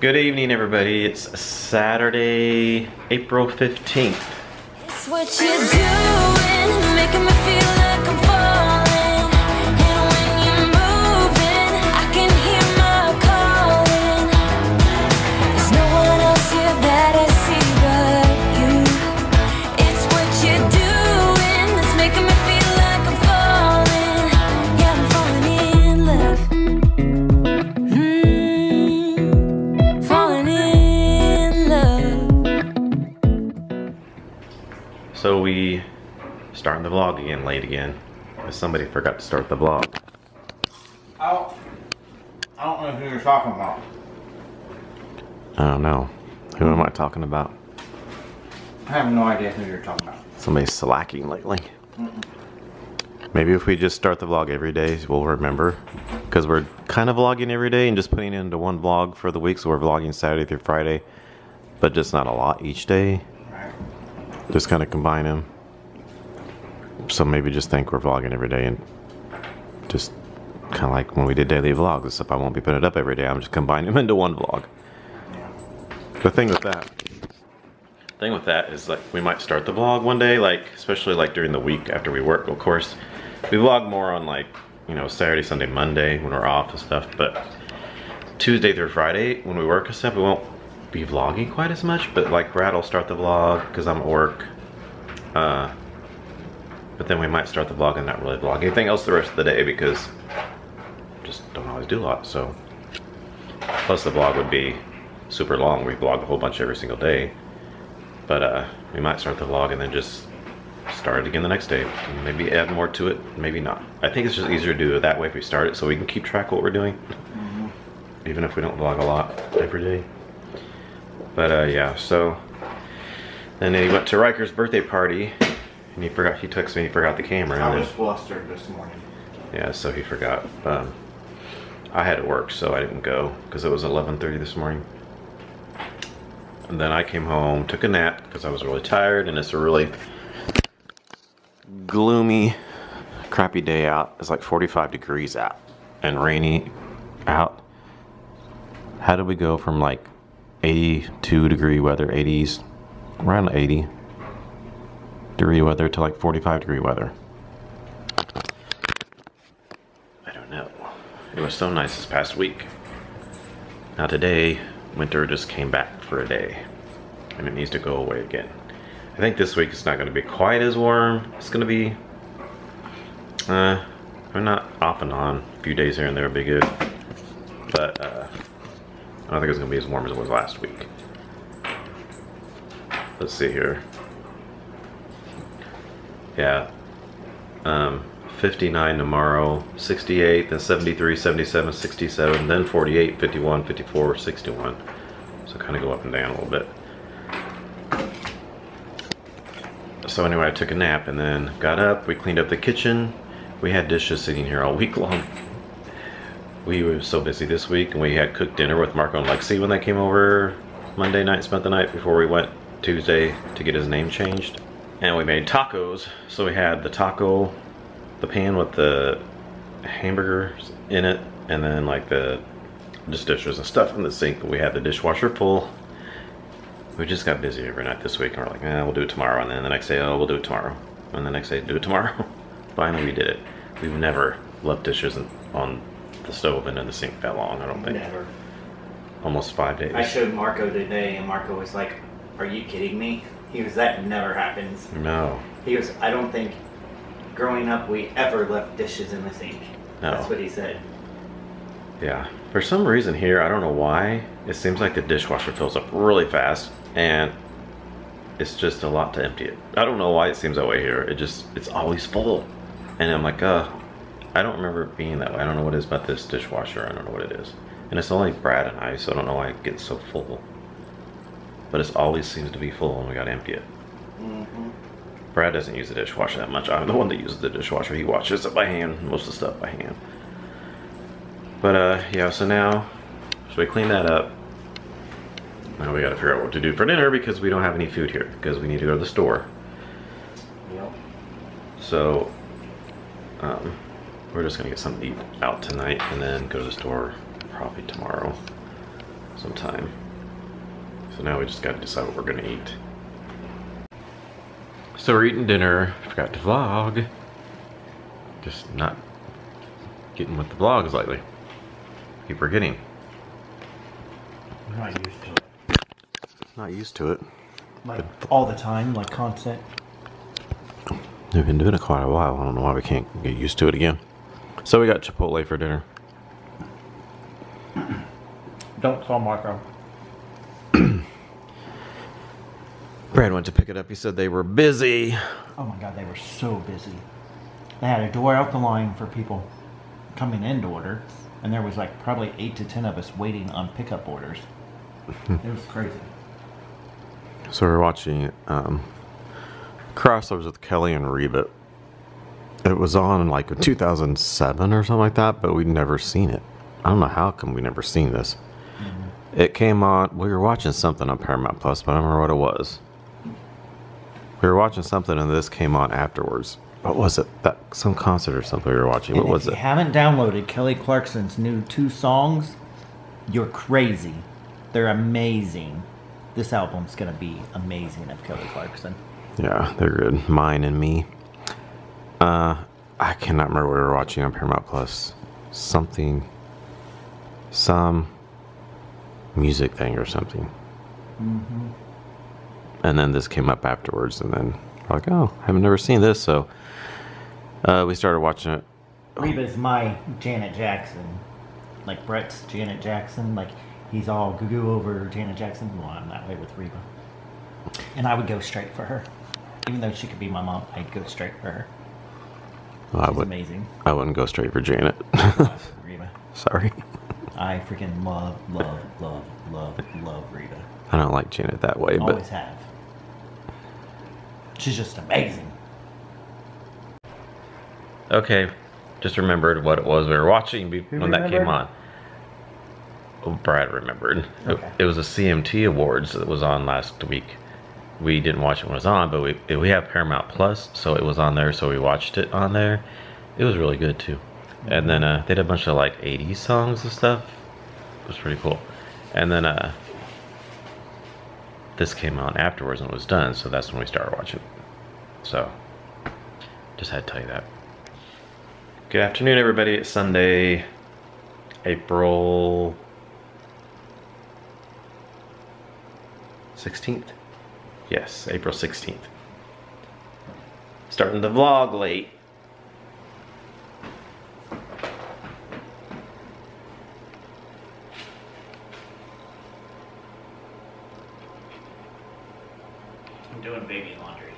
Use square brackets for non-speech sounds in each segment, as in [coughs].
Good evening, everybody. It's Saturday, April 15th. Vlog again late again. 'cause Somebody forgot to start the vlog. I don't, I don't know who you're talking about. I don't know. Who am I talking about? I have no idea who you're talking about. Somebody's slacking lately. Maybe if we just start the vlog every day, we'll remember. Because we're kind of vlogging every day and just putting it into one vlog for the week. So we're vlogging Saturday through Friday, but just not a lot each day. Right. Just kind of combine them. So maybe just think we're vlogging every day and just kind of like when we did daily vlogs, except I won't be putting it up every day. I'm just combining them into one vlog. The thing with that, thing with that is like we might start the vlog one day, like especially like during the week after we work. Of course, we vlog more on like you know Saturday, Sunday, Monday when we're off and stuff. But Tuesday through Friday when we work and stuff, we won't be vlogging quite as much. But like Brad will start the vlog because I'm at work. Uh, but then we might start the vlog and not really vlog anything else the rest of the day because just don't always do a lot. So plus the vlog would be super long. We vlog a whole bunch every single day. But uh, we might start the vlog and then just start it again the next day. Maybe add more to it, maybe not. I think it's just easier to do it that way if we start it so we can keep track of what we're doing. Even if we don't vlog a lot every day. But uh, yeah, so then he went to Riker's birthday party and he forgot, he texted me he forgot the camera. I then- was flustered this morning. yeah, so he forgot. Um, I had to work, so I didn't go because it was 11:30 this morning. And then I came home, took a nap because I was really tired, and it's a really gloomy, crappy day out. It's like 45 degrees out and rainy out. How did we go from like 82 degree weather, 80s, around 80 degree weather to like 45 degree weather? I don't know. It was so nice this past week. Now today, winter just came back for a day. And it needs to go away again. I think this week it's not going to be quite as warm. It's going to be, uh, I'm not off and on. A few days here and there would be good. But, uh, I don't think it's going to be as warm as it was last week. Let's see here. Yeah, um, 59 tomorrow, 68, then 73, 77, 67, then 48, 51, 54, 61. So kind of go up and down a little bit. So anyway, I took a nap and then got up. We cleaned up the kitchen. We had dishes sitting here all [laughs] week long. We were so busy this week, and we had cooked dinner with Marco and Lexi when they came over Monday night. Spent the night before we went Tuesday to get his name changed. And we made tacos. So we had the taco, the pan with the hamburgers in it, and then like the just dishes and stuff in the sink. But we had the dishwasher full. We just got busy every night this week, and we're like, eh, we'll do it tomorrow. And then the next day, oh, we'll do it tomorrow. And the next day, do it tomorrow. [laughs] Finally, we did it. We've never left dishes on the stove and in the sink that long. I don't think. Never. Almost five days. I showed Marco today, and Marco was like, "Are you kidding me?" He was, "That never happens." no. He was. "I don't think growing up we ever left dishes in the sink." No. That's what he said. Yeah. For some reason here, I don't know why, it seems like the dishwasher fills up really fast and it's just a lot to empty it. I don't know why it seems that way here. It just, it's always full. And I'm like, uh, I don't remember it being that way. I don't know what it is about this dishwasher. I don't know what it is. And it's only Brad and I, so I don't know why it gets so full. But it always seems to be full and we gotta empty it. Mm-hmm. Brad doesn't use the dishwasher that much. I'm the one that uses the dishwasher. He washes it by hand, most of the stuff by hand. But uh, yeah, so now, so we clean that up. Now we gotta figure out what to do for dinner because we don't have any food here because we need to go to the store. Yep. So, um, we're just gonna get something to eat out tonight and then go to the store probably tomorrow. some time. So now we just got to decide what we're gonna eat. So we're eating dinner. Forgot to vlog. Just not getting with the vlogs lately. Keep forgetting. I'm not used to it. Not used to it. Like all the time, like constant. We've been doing it quite a while. I don't know why we can't get used to it again. So we got Chipotle for dinner. Don't tell Marco. Brad went to pick it up. He said they were busy. Oh my god, they were so busy. They had a door out the line for people coming in to order, and there was like probably eight to ten of us waiting on pickup orders. [laughs] it was crazy. So we're watching um, Crossovers with Kelly and Reba. It was on like 2007 or something like that, but we'd never seen it. I don't know how come we never seen this. It came on. We were watching something on Paramount Plus, but I don't remember what it was. We were watching something, and this came on afterwards. What was it? That some concert or something we were watching. What And was if it? you haven't downloaded Kelly Clarkson's new two songs, you're crazy. They're amazing. This album's gonna be amazing of Kelly Clarkson. Yeah, they're good. Mine and me. Uh, I cannot remember what we were watching on Paramount Plus. Something, some music thing or something. And then this came up afterwards, and then like, oh, I haven't never seen this, so uh, we started watching it. Reba's my Janet Jackson. Like Brett's Janet Jackson. Like he's all goo goo over Janet Jackson. Well, I'm that way with Reba. And I would go straight for her. Even though she could be my mom, I'd go straight for her. Well, I would, amazing. I wouldn't go straight for Janet. [laughs] Reba. Sorry, I freaking love, love, love, love, love Reba. I don't like Janet that way, Always but have. She's just amazing. Okay, just remembered what it was we were watching Who when that came on. Oh, Brad remembered. It- Okay. It, was a CMT Awards that was on last week. We didn't watch it when it was on, but we we have Paramount Plus, so it was on there, so we watched it on there. It was really good too. And then uh, they had a bunch of like 80s songs and stuff. It was pretty cool. And then uh, this came on afterwards and it was done, so that's when we started watching. So, just had to tell you that. Good afternoon, everybody. It's Sunday, April 16th. Yes, April 16th. Starting the vlog late. I'm doing baby laundry.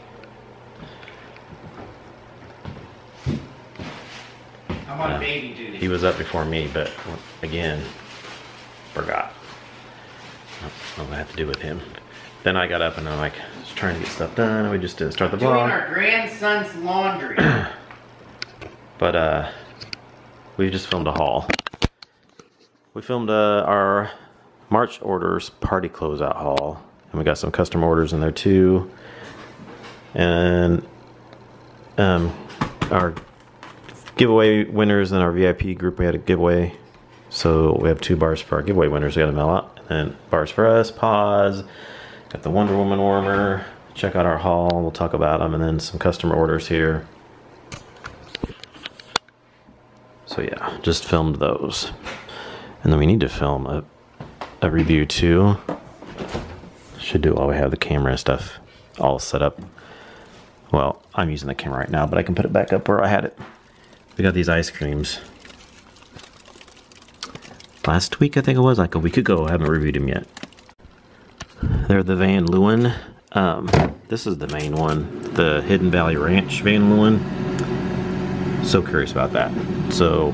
I'm on Yeah. baby duty. He was up before me, but again, forgot. What I had to do with him. Then I got up and I'm like, just trying to get stuff done. We just didn't start the doing vlog. our grandson's laundry. [clears throat] But uh, we just filmed a haul. We filmed uh, our March orders party closeout haul, and we got some custom orders in there too. And um, our giveaway winners in our VIP group, we had a giveaway. So we have two bars for our giveaway winners. We got to mail out, and then bars for us. Pause. Got the Wonder Woman warmer. Check out our haul. We'll talk about them, and then some customer orders here. So yeah, just filmed those. And then we need to film a, a review too. Should do while we have the camera stuff all set up. Well, I'm using the camera right now, but I can put it back up where I had it. We got these ice creams. Last week, I think it was, like a week ago. I haven't reviewed them yet. They're the Van Leeuwen. Um, this is the main one, the Hidden Valley Ranch Van Leeuwen so curious about that. So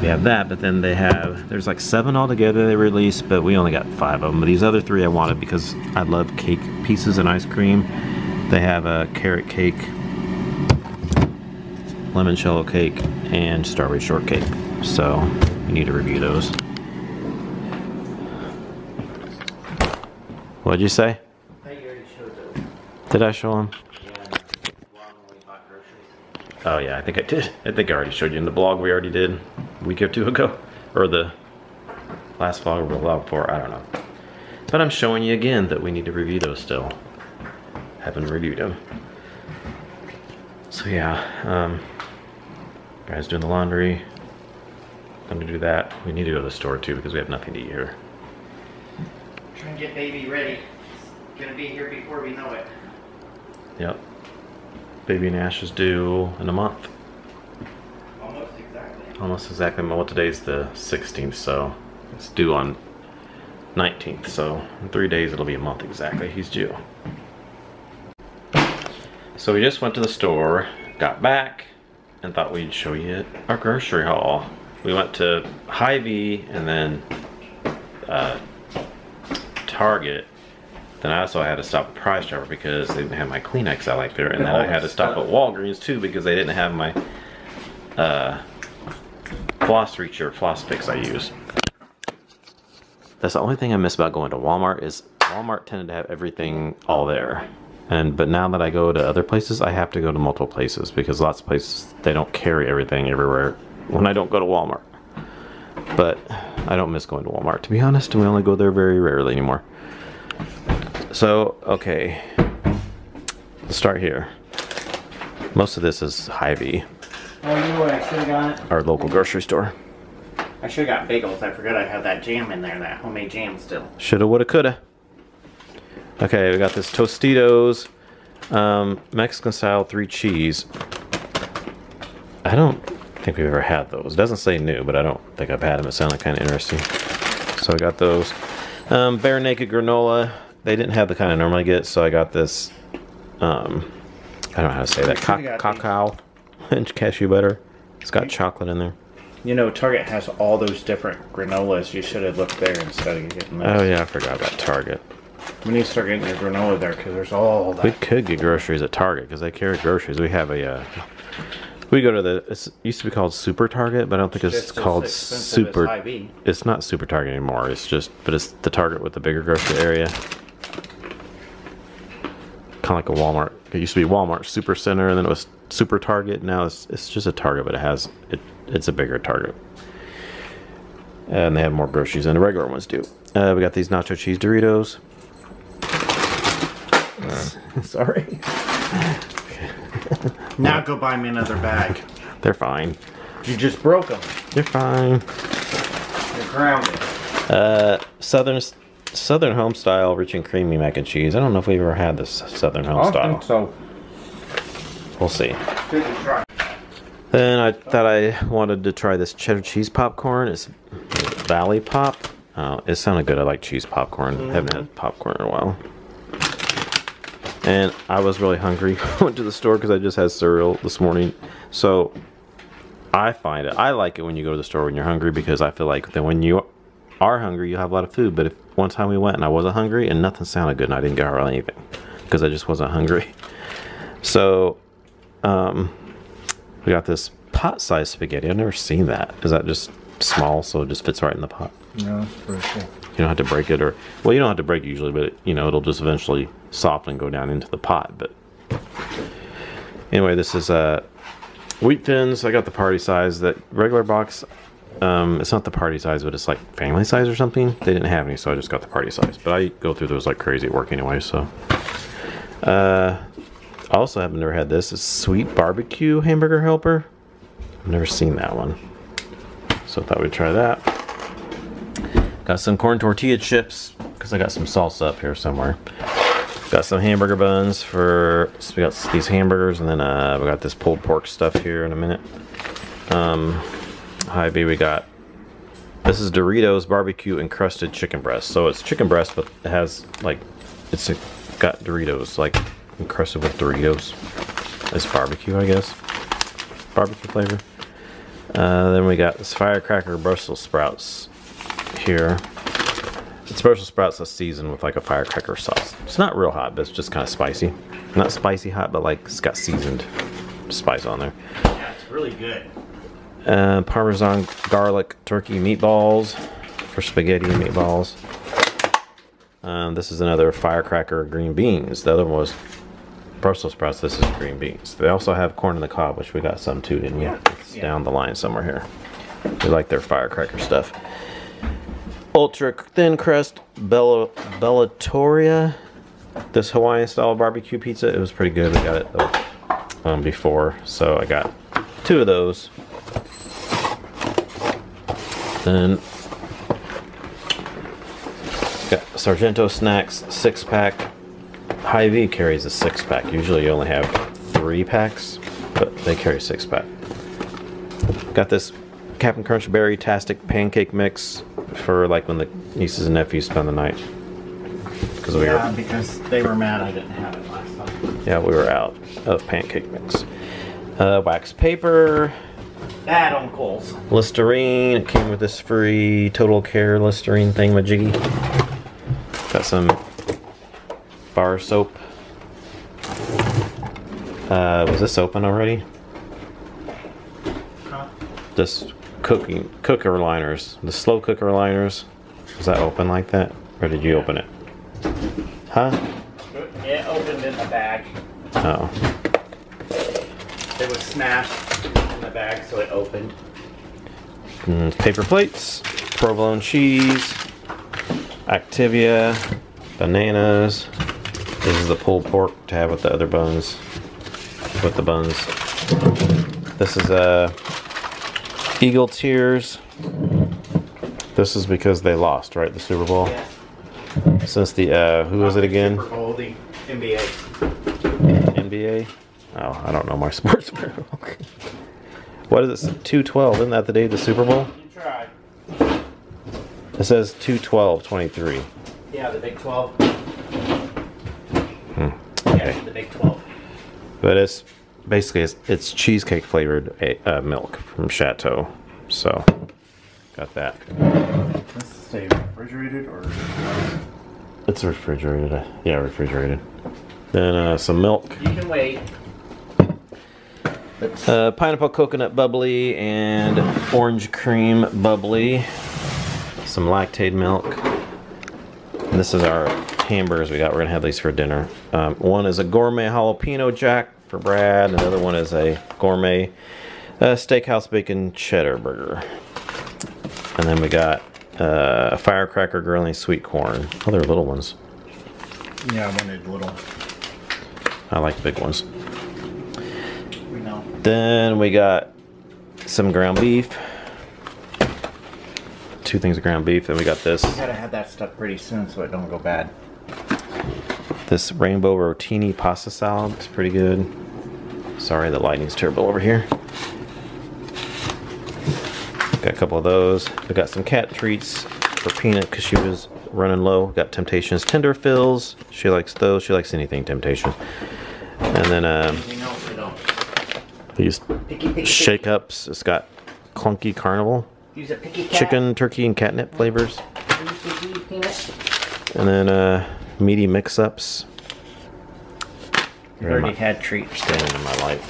we have that, but then they have there's like seven altogether they released, but we only got five of them. But these other three I wanted because I love cake pieces and ice cream. They have a carrot cake, lemon cello cake, and strawberry shortcake. So we need to review those. What'd you say? I thought you already showed those. Did I show them? Yeah, long when we bought groceries. Oh yeah, I think I did. I think I already showed you in the blog we already did a week or two ago, or the last vlog or vlog before, I don't know. But I'm showing you again that we need to review those still. Haven't reviewed them. So yeah, um, guys doing the laundry. Gonna do that. We need to go to the store too because we have nothing to eat here. Trying to get baby ready. It's gonna be here before we know it. Yep. Baby Nash is due in a month. Almost exactly. Almost exactly. Well, today's the 16th, so it's due on 19th. So in three days, it'll be a month exactly. He's due. So we just went to the store, got back, and thought we'd show you our grocery haul. We went to Hy-Vee and then uh, Target. Then I also had to stop at Price Chopper because they didn't have my Kleenex I like there. And then I had to stop at Walgreens too because they didn't have my uh, floss reacher, floss picks I use. That's the only thing I miss about going to Walmart is Walmart tended to have everything all there. And but now that I go to other places, I have to go to multiple places because lots of places they don't carry everything everywhere when I don't go to Walmart. But I don't miss going to Walmart to be honest, and we only go there very rarely anymore. So, okay. Let's start here. Most of this is Hy-Vee, Oh, you know what? I should have got. our local grocery store. I should have got bagels. I forgot I have that jam in there, that homemade jam still. Shoulda, woulda, coulda. Okay, we got this Tostitos um, Mexican style three cheese. I don't think we've ever had those. It doesn't say new, but I don't think I've had them. It sounded kind of interesting. So I got those. Um, Bear Naked granola. They didn't have the kind I normally get, so I got this. Um, I don't know how to say that. Ca- Should've got these. cacao and [laughs] cashew butter. It's got chocolate in there. You know, Target has all those different granolas. You should have looked there instead of getting those. Oh yeah, I forgot about Target. We need to start getting your granola there because there's all We could get groceries at Target because they carry groceries. We have a. Uh, we go to the. It used to be called Super Target, but I don't think it's as called Super. It's not Super Target anymore. It's just, but it's the Target with the bigger grocery area. Kind of like a Walmart. It used to be Walmart Super Center, and then it was Super Target. Now it's it's just a Target, but it has it. It's a bigger Target, and they have more groceries than the regular ones do. Uh, we got these nacho cheese Doritos. [laughs] Sorry. Now go buy me another bag. They're fine. You just broke them. They're fine. You're grounded. Uh, Southern Southern home style rich and creamy mac and cheese. I don't know if we've ever had this Southern home I style. think so. We'll see. Take a try. Then I thought I wanted to try this cheddar cheese popcorn. It's Valley Pop. Oh, it sounded good. I like cheese popcorn. Haven't had popcorn in a while. And I was really hungry. [laughs] Went to the store because I just had cereal this morning. So I find it. I like it when you go to the store when you're hungry because I feel like that when you are hungry, you have a lot of food. But if one time we went and I wasn't hungry and nothing sounded good and I didn't get hardly anything because I just wasn't hungry. [laughs] So um, we got this pot-sized spaghetti. I've never seen that. Is that just small so it just fits right in the pot? No, cool. You don't have to break it, or well, you don't have to break it usually, but it, you know it'll just eventually soften and go down into the pot. But anyway, this is uh, wheat thins. I got the party size. That regular box, um, it's not the party size, but it's like family size or something. They didn't have any, so I just got the party size. But I go through those like crazy at work anyway. So, uh, I also have never had this. It's sweet barbecue hamburger helper. I've never seen that one, so I thought we'd try that. Got some corn tortilla chips because I got some salsa up here somewhere. Got some hamburger buns for so we got these hamburgers, and then uh, we got this pulled pork stuff here in a minute. Um, Hy-Vee, we got this is Doritos barbecue encrusted chicken breast. So it's chicken breast, but it has like it's a, got Doritos like encrusted with Doritos. It's barbecue, I guess. Barbecue flavor. Uh, then we got this firecracker Brussels sprouts here. It's Brussels sprouts that's seasoned with like a firecracker sauce. It's not real hot, but it's just kind of spicy. Not spicy hot, but like it's got seasoned spice on there. Yeah, it's really good. Uh, Parmesan garlic turkey meatballs for spaghetti and meatballs. Um, this is another firecracker green beans. The other one was Brussels sprouts. This is green beans. They also have corn on the cob, which we got some too, didn't we? It's Yeah. down the line somewhere here. We like their firecracker stuff. Ultra thin crust Bella Bellatoria. This Hawaiian style barbecue pizza. It was pretty good. We got it um, before, so I got two of those. Then got Sargento Snacks six pack. Hy-Vee carries a six pack. Usually you only have three packs, but they carry six pack. Got this Captain Crunch Berry Tastic pancake mix for like when the nieces and nephews spend the night. Because we Yeah, were because they were mad I didn't have it last time. yeah we were out of pancake mix. Uh, wax paper, That on Coles. Listerine. It came with this free Total Care Listerine thingamajiggy. Got some bar soap. Uh, was this open already? Huh? This cooking cooker liners, the slow cooker liners. Was that open like that, or did you open it? Huh? It opened in the bag. Oh, It was smashed in the bag, so it opened. Mm, paper plates, provolone cheese, Activia, bananas. This is the pulled pork to have with the other buns, with the buns. This is uh, Eagle Tears. This is because they lost, right? The Super Bowl. Yes. Since the uh, who was it again? Super Bowl, the NBA. NBA. Oh, I don't know my [laughs] sports. what is it? Two twelve. Isn't that the day of the Super Bowl? You tried. It says two twelve twenty three. Yeah, the Big 12. Hmm. Yes, the Big 12. But it's basically it's, it's cheesecake flavored eh, uh, milk from Shatto. So got that. This stay refrigerated or? It's refrigerated. uh, Yeah, refrigerated. Then uh, some milk. You can wait. Uh, pineapple coconut bubbly and orange cream bubbly. Some lactate milk. And this is our hamburgers we got. We're gonna have these for dinner. Um, one is a gourmet jalapeno jack for Brad. Another one is a gourmet uh, steakhouse bacon cheddar burger. And then we got uh, a firecracker grilling sweet corn. Oh, they're little ones. Yeah, I wanted little. I like big ones. We know. Then we got some ground beef. Two things of ground beef. Then we got this You Gotta have that stuff pretty soon so it don't go bad. this rainbow rotini pasta salad. is pretty good. Sorry, the lighting's terrible over here. Got a couple of those. We got some cat treats for Peanut because she was running low. Got Temptations tender fills. She likes those. She likes anything Temptation. And then um, these shake ups. It's got Clunky Carnival. Chicken, turkey, and catnip flavors. And then uh, meaty mix ups. You've already had treats. Standing in my light.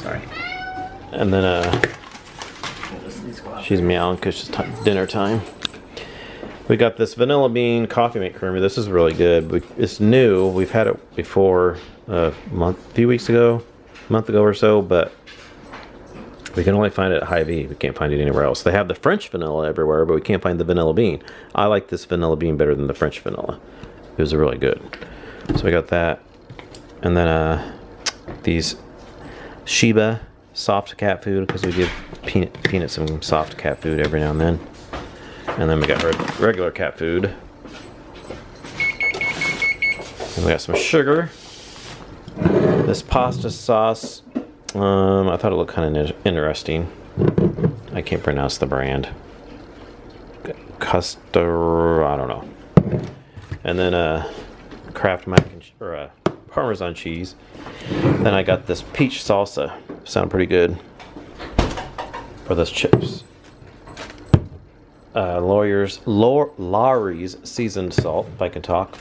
Sorry. And then uh, These go out. she's meowing because it's dinner time. We got this vanilla bean coffee mate creamer. This is really good. We, it's new. We've had it before a month, a few weeks ago, a month ago or so, but we can only find it at Hy-Vee. We can't find it anywhere else. They have the French vanilla everywhere, but we can't find the vanilla bean. I like this vanilla bean better than the French vanilla. It was really good. So we got that. And then uh, these Sheba soft cat food because we give Peanut, Peanut some soft cat food every now and then. And then we got reg- regular cat food. And we got some sugar. This pasta sauce, um, I thought it looked kind of interesting. I can't pronounce the brand. Custer, I don't know. And then uh, Kraft mac and or uh, Parmesan cheese. Then I got this peach salsa. Sound pretty good. For those chips. Uh, lawyers, Law- Lawry's seasoned salt, if I can talk.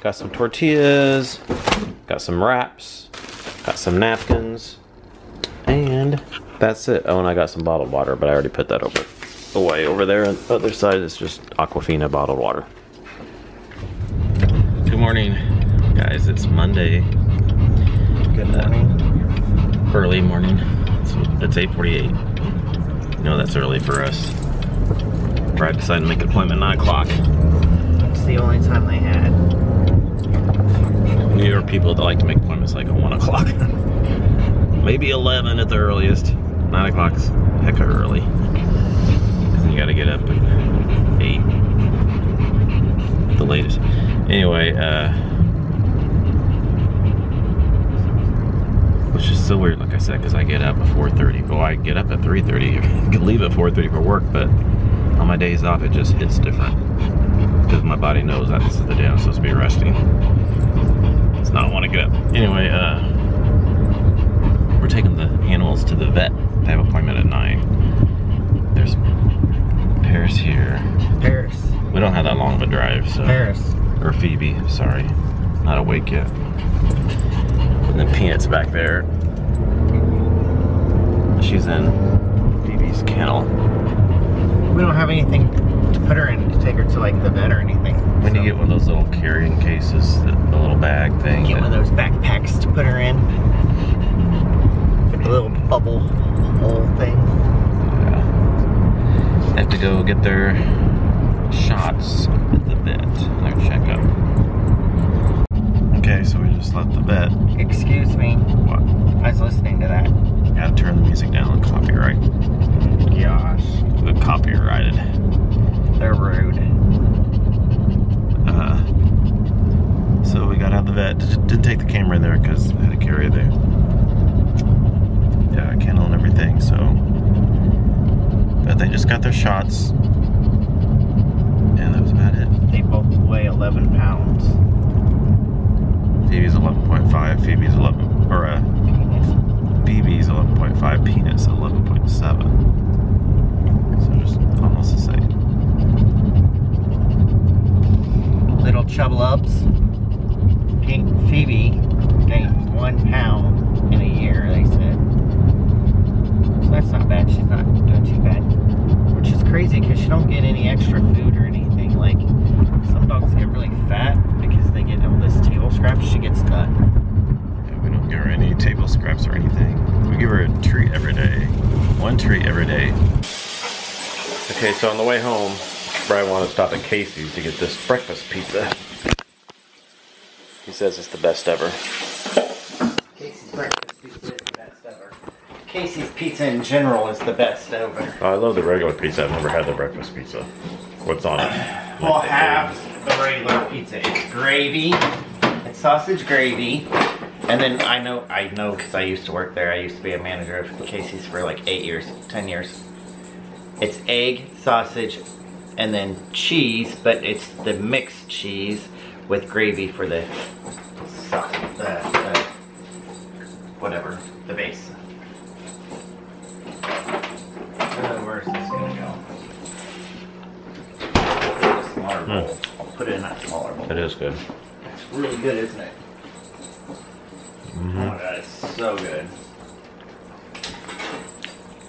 Got some tortillas. Got some wraps. Got some napkins. And that's it. Oh, and I got some bottled water, but I already put that over away over there. On the other side is just Aquafina bottled water. Good morning, guys. It's Monday. Good morning. Early morning. It's, it's 8:48. You know that's early for us. Brad decided to make an appointment at 9 o'clock. It's the only time they had. New York people that like to make appointments like at 1 o'clock. [laughs] Maybe 11 at the earliest. 9 o'clock's heck of early. you gotta get up at 8. The latest. Anyway, uh. Which is still weird, like I said, because I get up at 4.30. Well, I get up at 3.30. could [laughs] leave at 4.30 for work, but on my days off, it just hits different. Because my body knows that this is the day I'm supposed to be resting. It's not want to get up. Anyway, uh, we're taking the animals to the vet. They have an appointment at 9. There's Paris here. Paris. We don't have that long of a drive, so. Paris. Or Phoebe, sorry. Not awake yet. And then Peanut's back there. She's in Phoebe's kennel. We don't have anything to put her in to take her to like the vet or anything. When so you get one of those little carrying cases, the, the little bag thing. get one of those backpacks to put her in. A little bubble hole thing. Yeah. They have to go get their shots at the vet, their checkup. Okay, so we just left the vet. Excuse me. What? I was listening to that. Gotta turn the music down. Copyright. Gosh. The copyrighted. They're rude. Uh, so we got out of the vet. Didn't take the camera in there because I had to carry the yeah, kennel and everything. So, but they just got their shots, and that was about it. They both weigh 11 pounds. Phoebe's 11.5. Phoebe's 11 or uh, BB's 11.5. Peanuts 11.7. So just almost the same. Little chub lubs. Pink Phoebe gained one pound in a year, they said. So that's not bad. She's not doing too bad. Which is crazy because she don't get any extra food or anything. Like some dogs get really fat because they get all this table scraps. She gets cut. Yeah, we don't give her any table scraps or anything. We give her a treat every day. One treat every day. Okay, so on the way home, Brad wanted to stop at Casey's to get this breakfast pizza. He says it's the best ever. Casey's breakfast pizza is the best ever. Casey's pizza in general is the best ever. Oh, I love the regular pizza. I've never had the breakfast pizza. What's on it? Well, Like the- half the regular pizza. It's gravy. Sausage gravy. And then I know, I know because I used to work there. I used to be a manager of Casey's for like eight years, ten years. It's egg, sausage, and then cheese, but it's the mixed cheese with gravy for the, sau- the, the whatever, the base. Where's this gonna go? Smaller hmm. bowl. I'll put it in that smaller bowl. It is good. Really good, isn't it? Oh my god, it's so good.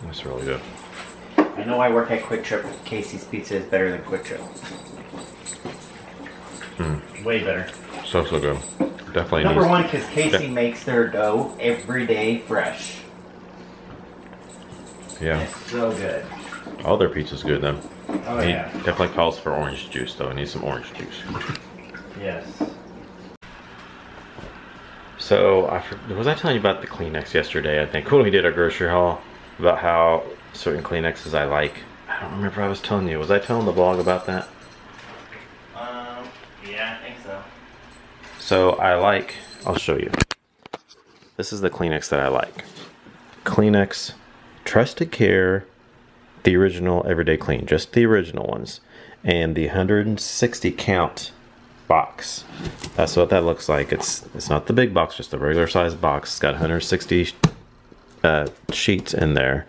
It's really good. I know I work at QuikTrip. Casey's Pizza is better than QuikTrip. Hmm. Way better. So so good. Definitely Number needs- one, because Casey makes their dough every day fresh. Yeah. It's so good. All their pizza's good then. Oh He yeah. definitely calls for orange juice though. I need some orange juice. Yes. So I was I telling you about the Kleenex yesterday? I think when we did our grocery haul about how certain Kleenexes I like. I don't remember. I was telling you. Was I telling the blog about that? Um. Yeah, I think so. So I like. I'll show you. This is the Kleenex that I like. Kleenex Trusted Care, the original Everyday Clean, just the original ones, and the 160 count box. That's what that looks like. It's it's not the big box, just the regular size box. It's got 160 uh, sheets in there.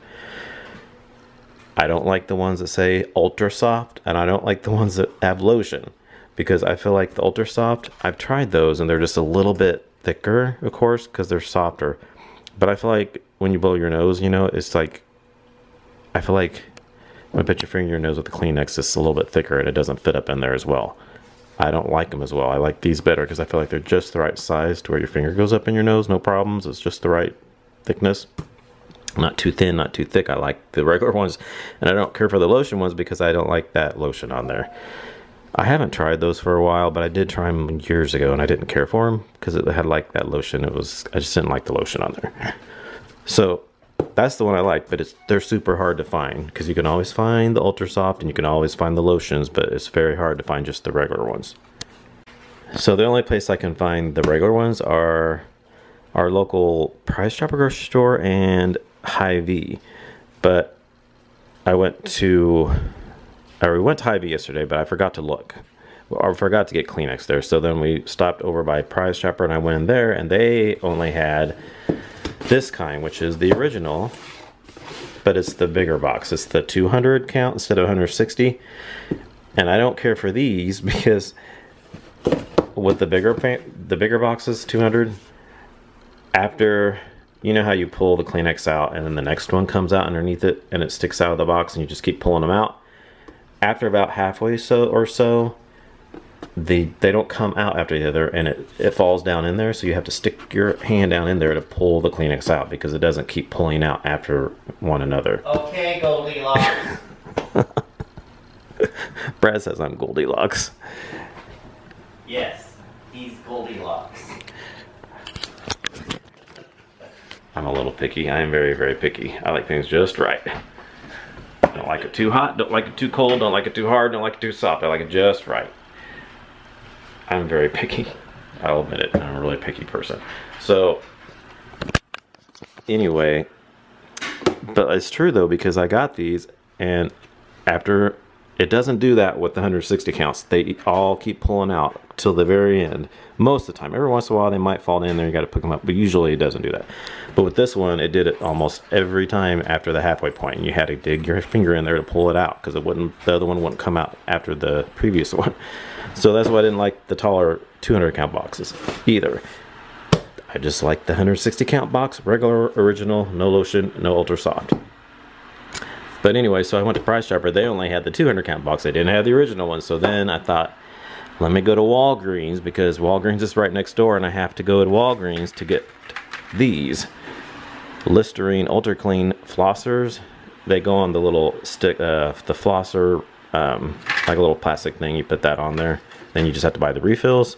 I don't like the ones that say ultra soft, and I don't like the [laughs] ones that have lotion because I feel like the ultra soft. I've tried those, and they're just a little bit thicker, of course, because they're softer. But I feel like when you blow your nose, you know, it's like I feel like when I put your finger in your nose with the Kleenex, it's a little bit thicker and it doesn't fit up in there as well. I don't like them as well. I like these better because I feel like they're just the right size to where your finger goes up in your nose, no problems. It's just the right thickness. Not too thin, not too thick. I like the regular [laughs] ones, and I don't care for the lotion ones because I don't like that lotion on there. I haven't tried those for a while, but I did try them years ago, and I didn't care for them because it had like that lotion. It was I just didn't like the lotion on there. So that's the one I like, but it's they're super hard to find because you can always find the ultra soft and you can always find the lotions, but it's very hard to find just the regular ones. So the only place I can find the regular ones are our local Price Chopper grocery store and Hy-Vee. But I went to or we went to Hy-Vee yesterday, but I forgot to look. Or forgot to get Kleenex there. So then we stopped over by Price Chopper and I went in there and they only had this kind, which is the original, but it's the bigger box. It's the 200 count instead of 160. And I don't care for these [laughs] because with the bigger the bigger boxes, 200, after you know how you pull the Kleenex out and then the next one comes out underneath it and it sticks out of the box and you just keep pulling them out. After about halfway so or so, they they don't come out after the other and it, it falls down in there so you have to stick your hand down in there to pull the Kleenex out because it doesn't keep pulling out after one another. Okay, Goldilocks. [laughs] Brad says I'm Goldilocks. yes, he's Goldilocks. I'm a little picky. I am very, very picky. I like things just right. Don't like it too hot, don't like it too cold, don't like it too hard, don't like it too soft. I like it just right. I'm very picky. I'll admit it. I'm a really picky person. So, anyway, but it's true though because I got these and after it doesn't do that with the 160 counts. They all keep pulling out till the very end. Most of the time. Every once in a while they might fall in there. You got to pick them up, but usually it doesn't do that. But with this one, it did it almost every time after the halfway point. You had to dig your finger in there to pull it out because it wouldn't. The other one wouldn't come out after the previous [laughs] one. So that's why I didn't like the taller 200 count boxes either. I just like the 160 count box, regular, original, no lotion, no ultra soft. But anyway, so I went to Price Chopper. They only had the 200 count box. They didn't have the original one. So then I thought, let me go to Walgreens because Walgreens is right next door, and I have to go to Walgreens to get these Listerine Ultra Clean flossers. They go on the little stick, uh, the flosser, um, like a little plastic thing. You put that on there. Then you just have to buy the refills.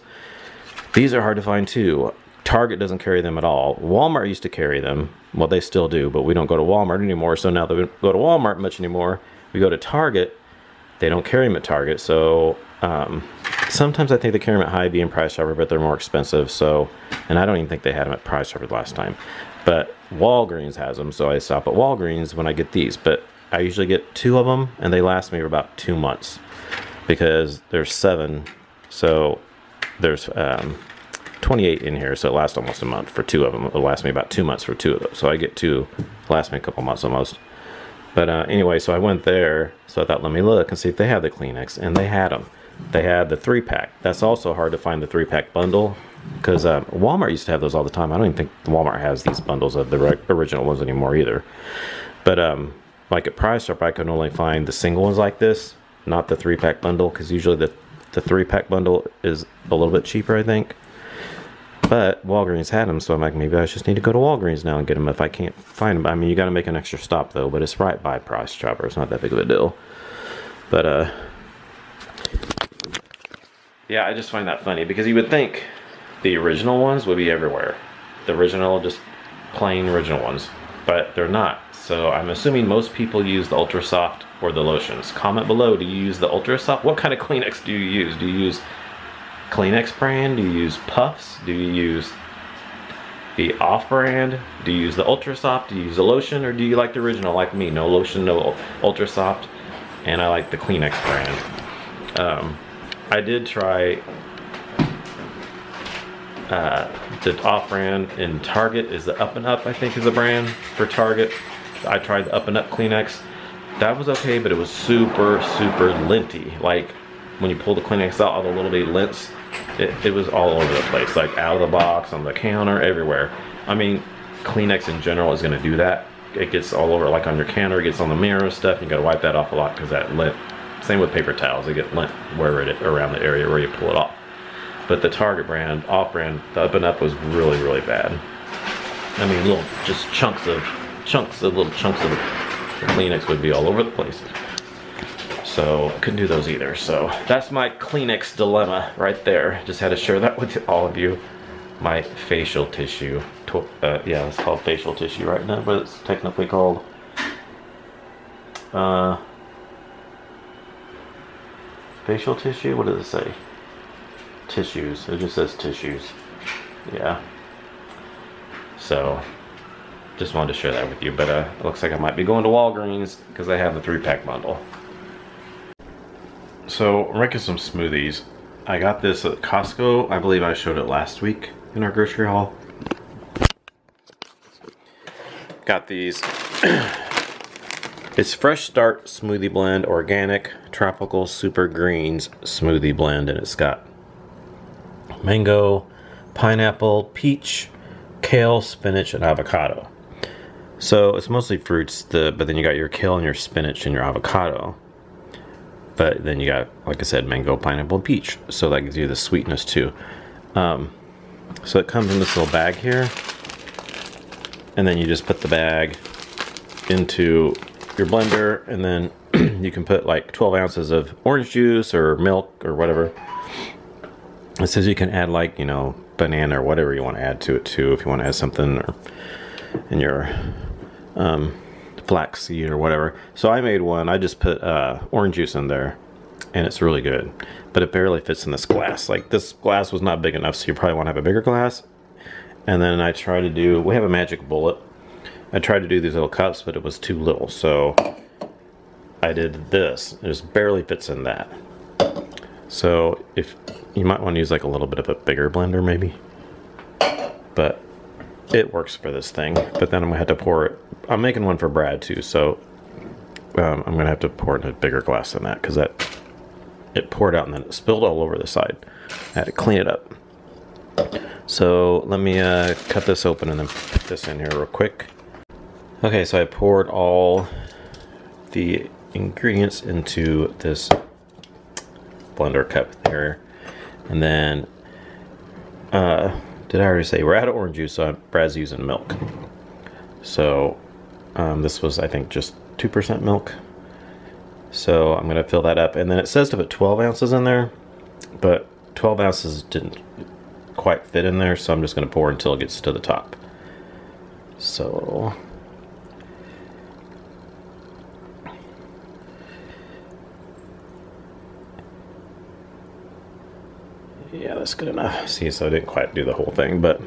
These are hard to find too. Target doesn't carry them at all. Walmart used to carry them. Well, they still do, but we don't go to Walmart anymore. So now that we don't go to Walmart much anymore, we go to Target. They don't carry them at Target. So um, sometimes I think they carry them at Hy-Vee and Price Chopper, but they're more expensive. So, and I don't even think they had them at Price Chopper last time. But Walgreens has them, so I stop at Walgreens when I get these. But I usually get two of them, and they last me for about two months because there's seven. So there's um, 28 in here, so it lasts almost a month for two of them. It'll last me about two months for two of those. So I get two, last me a couple months almost. But uh, anyway, so I went there. So I thought, let me look and see if they have the Kleenex, and they had them. They had the three pack. That's also hard to find the three pack bundle because um, Walmart used to have those all the time. I don't even think Walmart has these bundles of the original ones anymore either. But um, like at Price Shop, I can only find the single ones like this, not the three pack bundle, because usually the the three pack bundle is a little bit cheaper, I think. But Walgreens had them, so I'm like, maybe I just need to go to Walgreens now and get them if I can't find them. I mean, you got to make an extra stop though, but it's right by Price Chopper. It's not that big of a deal. But uh, yeah, I just find that funny because you would think the original ones would be everywhere. The original, just plain original ones, but they're not. So I'm assuming most people use the Ultra Soft or the lotions. Comment below, do you use the Ultra Soft? What kind of Kleenex do you use? Do you use Kleenex brand? Do you use Puffs? Do you use the off brand? Do you use the Ultra Soft? Do you use the lotion? Or do you like the original like me? No lotion, no Ultra Soft. And I like the Kleenex brand. Um, I did try uh, the off brand in Target is the Up and Up, I think is the brand for Target. I tried the Up and Up Kleenex. That was okay, but it was super, super linty. Like when you pull the Kleenex out, all the little bitty lints, it, it was all over the place. Like out of the box, on the counter, everywhere. I mean, Kleenex in general is gonna do that. It gets all over, like on your counter, it gets on the mirror and stuff. You gotta wipe that off a lot because that lint. Same with paper towels, they get lint where it around the area where you pull it off. But the Target brand, off brand, the Up and Up was really, really bad. I mean, little just chunks of chunks, the little chunks of Kleenex would be all over the place. So couldn't do those either. So that's my Kleenex dilemma right there. Just had to share that with all of you. My facial tissue. Uh, yeah, it's called facial tissue right now, but it's technically called. Uh, facial tissue? What does it say? Tissues. It just says tissues. Yeah. So, just wanted to share that with you. But uh, it looks like I might be going to Walgreens because they have the three pack bundle. So, I'm making some smoothies. I got this at Costco. I believe I showed it last week in our grocery haul. Got these. [clears throat] it's Fresh Start Smoothie Blend Organic Tropical Super Greens Smoothie Blend, and it's got mango, pineapple, peach, kale, spinach, and avocado. So it's mostly fruits, the but then you got your kale and your spinach and your avocado. But then you got, like I said, mango, pineapple, peach. So that gives you the sweetness too. Um, so it comes in this little bag here. And then you just put the bag into your blender and then [clears throat] you can put like 12 ounces of orange juice or milk or whatever. It says you can add like, you know, banana or whatever you want to add to it too. If you want to add something or in your um, flaxseed or whatever. So I made one. I just put uh, orange juice in there, and it's really good. But it barely fits in this glass. Like this glass was not big enough, so you probably want to have a bigger glass. And then I tried to do. We have a magic bullet. I tried to do these little cups, but it was too little. So I did this. It just barely fits in that. So if you might want to use like a little bit of a bigger blender, maybe. But it works for this thing. But then I'm gonna have to pour it. I'm making one for Brad too, so um, I'm gonna have to pour it in a bigger glass than that because that it poured out and then it spilled all over the side. I had to clean it up. So let me uh, cut this open and then put this in here real quick. Okay, so I poured all the ingredients into this blender cup here, and then uh, did I already say we're out of orange juice? So Brad's using milk. So um, this was, I think, just two percent milk. So I'm gonna fill that up, and then it says to put 12 ounces in there, but 12 ounces didn't quite fit in there, so I'm just gonna pour until it gets to the top. So Yeah, that's good enough. See, so I didn't quite do the whole thing, but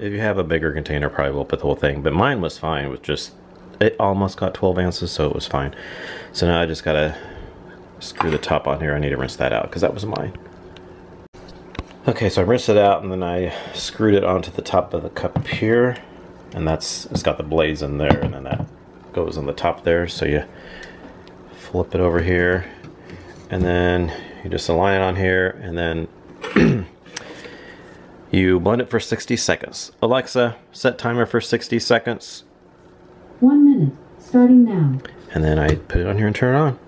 if you have a bigger container, probably will put the whole thing. But mine was fine with just, it almost got 12 ounces, so it was fine. So now I just gotta screw the top on here. I need to rinse that out because that was mine. Okay, so I rinsed it out and then I screwed it onto the top of the cup here. And that's, it's got the blades in there and then that goes on the top there. So you flip it over here and then you just align it on here and then [clears throat] you blend it for 60 seconds. Alexa, set timer for 60 seconds. One minute, starting now. And then I put it on here and turn it on.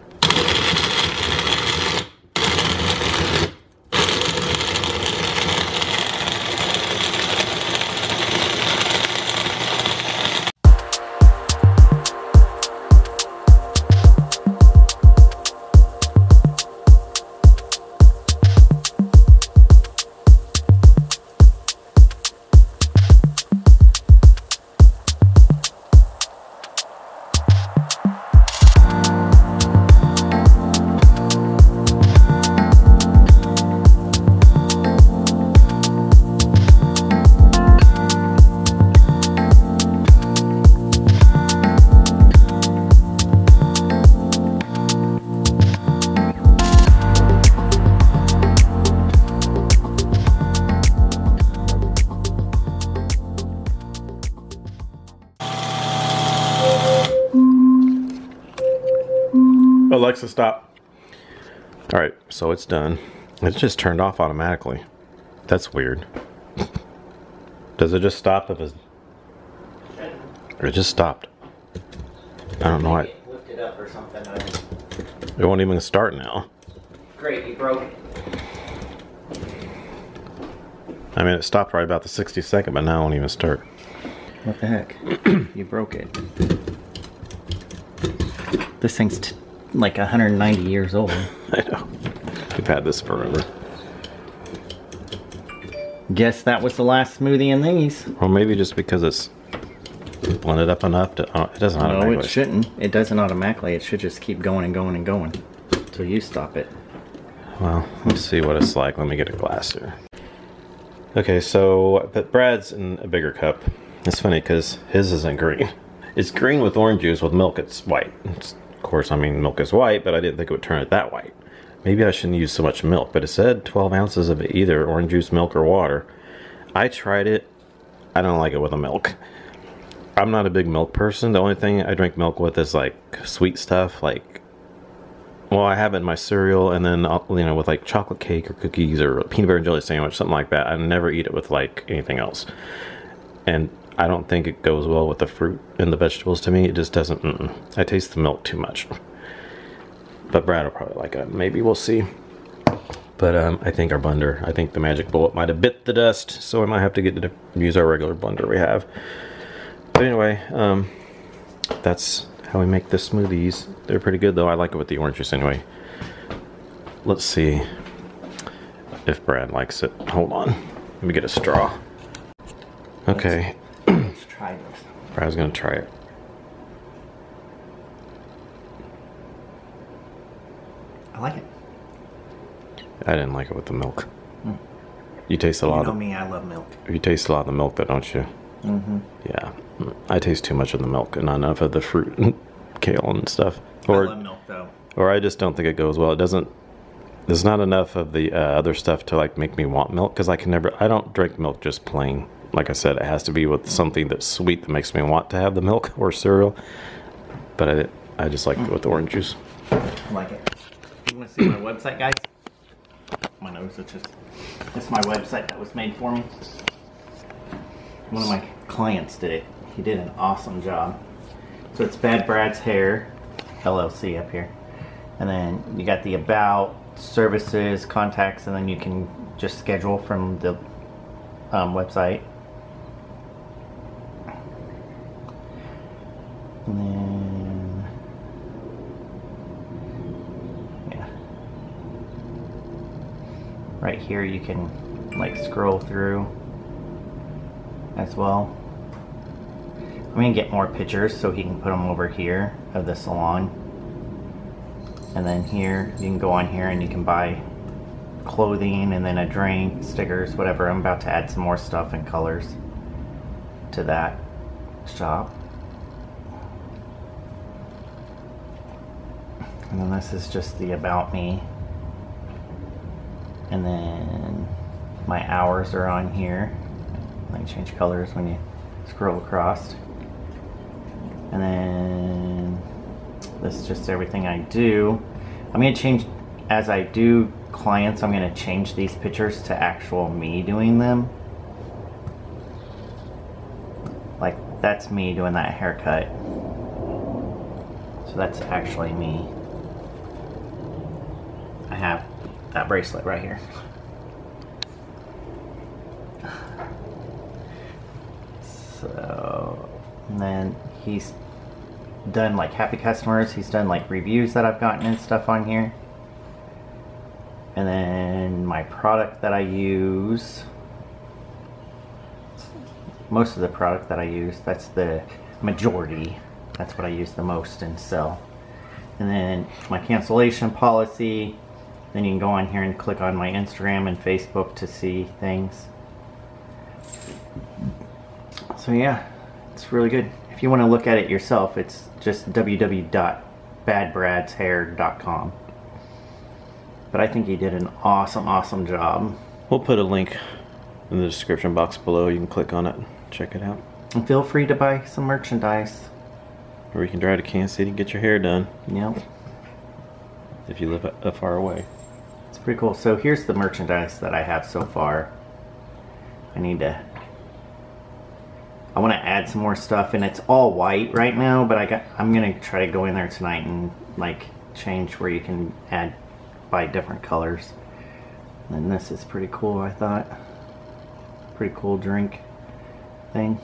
Right, it's done. It's just turned off automatically. That's weird. Does it just stop if it's... It just stopped. I don't know why. It lifted up or something. It won't even start now. Great, you broke it. I mean, it stopped right about the 60 second, but now it won't even start. What the heck? [clears throat] you broke it. This thing's t- like 190 years old. [laughs] I know. We've had this forever. Guess that was the last smoothie in these. Or maybe just because it's blended up enough to. Oh, it doesn't No, it shouldn't. It doesn't automatically. It should just keep going and going and going until you stop it. Well, let's see what it's like. Let me get a glass here. Okay, so but Brad's in a bigger cup. It's funny because his isn't green. It's green with orange juice. With milk, it's white. It's, of course, I mean milk is white, but I didn't think it would turn it that white. Maybe I shouldn't use so much milk, but it said 12 ounces of either orange juice, milk, or water. I tried it. I don't like it with the milk. I'm not a big milk person. The only thing I drink milk with is like sweet stuff, like well, I have it in my cereal, and then I'll, you know, with like chocolate cake or cookies or peanut butter and jelly sandwich, something like that. I never eat it with like anything else, and I don't think it goes well with the fruit and the vegetables. To me, it just doesn't. Mm-mm. I taste the milk too much. But Brad will probably like it. Maybe we'll see. But um, I think our blender, I think the magic bullet might have bit the dust, so we might have to get to use our regular blender we have. But anyway, um, that's how we make the smoothies. They're pretty good though. I like it with the orange juice anyway. Let's see if Brad likes it. Hold on. Let me get a straw. Okay, Let's try this. Brad's gonna try it. I like it. I didn't like it with the milk. You taste a lot. You know of, me, I love milk. you taste a lot of the milk, though, don't you? Mm-hmm. Yeah, Mm. I taste too much of the milk and not enough of the fruit, and [laughs] kale and stuff. Or I love milk though. or I just don't think it goes well. It doesn't. There's not enough of the uh, other stuff to like make me want milk because I can never. I don't drink milk just plain. Like I said, it has to be with something that's sweet that makes me want to have the milk [laughs] or cereal. But I, I just like it with orange juice. I like it. Want to see my website, guys? My nose itches. This is my website that was made for me. One of my clients did it. He did an awesome job. So it's Bad Brad's Hair LLC up here. And then you got the about, services, contacts, and then you can just schedule from the um, website. And then Right here you can like scroll through as well. I'm gonna get more pictures so he can put them over here of the salon. And then here you can go on here and you can buy clothing and then a drink, stickers, whatever. I'm about to add some more stuff and colors to that shop. And then this is just the about me. And then my hours are on here. Like change colors when you scroll across. And then this is just everything I do. I'm gonna change as I do clients, I'm gonna change these pictures to actual me doing them. Like that's me doing that haircut. So that's actually me. I have that bracelet right here. So, and then he's done like happy customers. He's done like reviews that I've gotten and stuff on here. And then my product that I use. Most of the product that I use, that's the majority. That's what I use the most and sell. And then my cancellation policy. Then you can go on here and click on my Instagram and Facebook to see things. So yeah, it's really good. If you want to look at it yourself, it's just www.badbradshair.com. But I think he did an awesome, awesome job. We'll put a link in the description box below. You can click on it, check it out, And feel free to buy some merchandise. or you can drive to Kansas City and get your hair done Yep, if you live a, a far away. Pretty cool. So here's the merchandise that I have so far. I need to. I want to add some more stuff, and it's all white right now. But I got. I'm gonna try to go in there tonight and like change where you can add by different colors. And this is pretty cool. I thought. Pretty cool drink thing.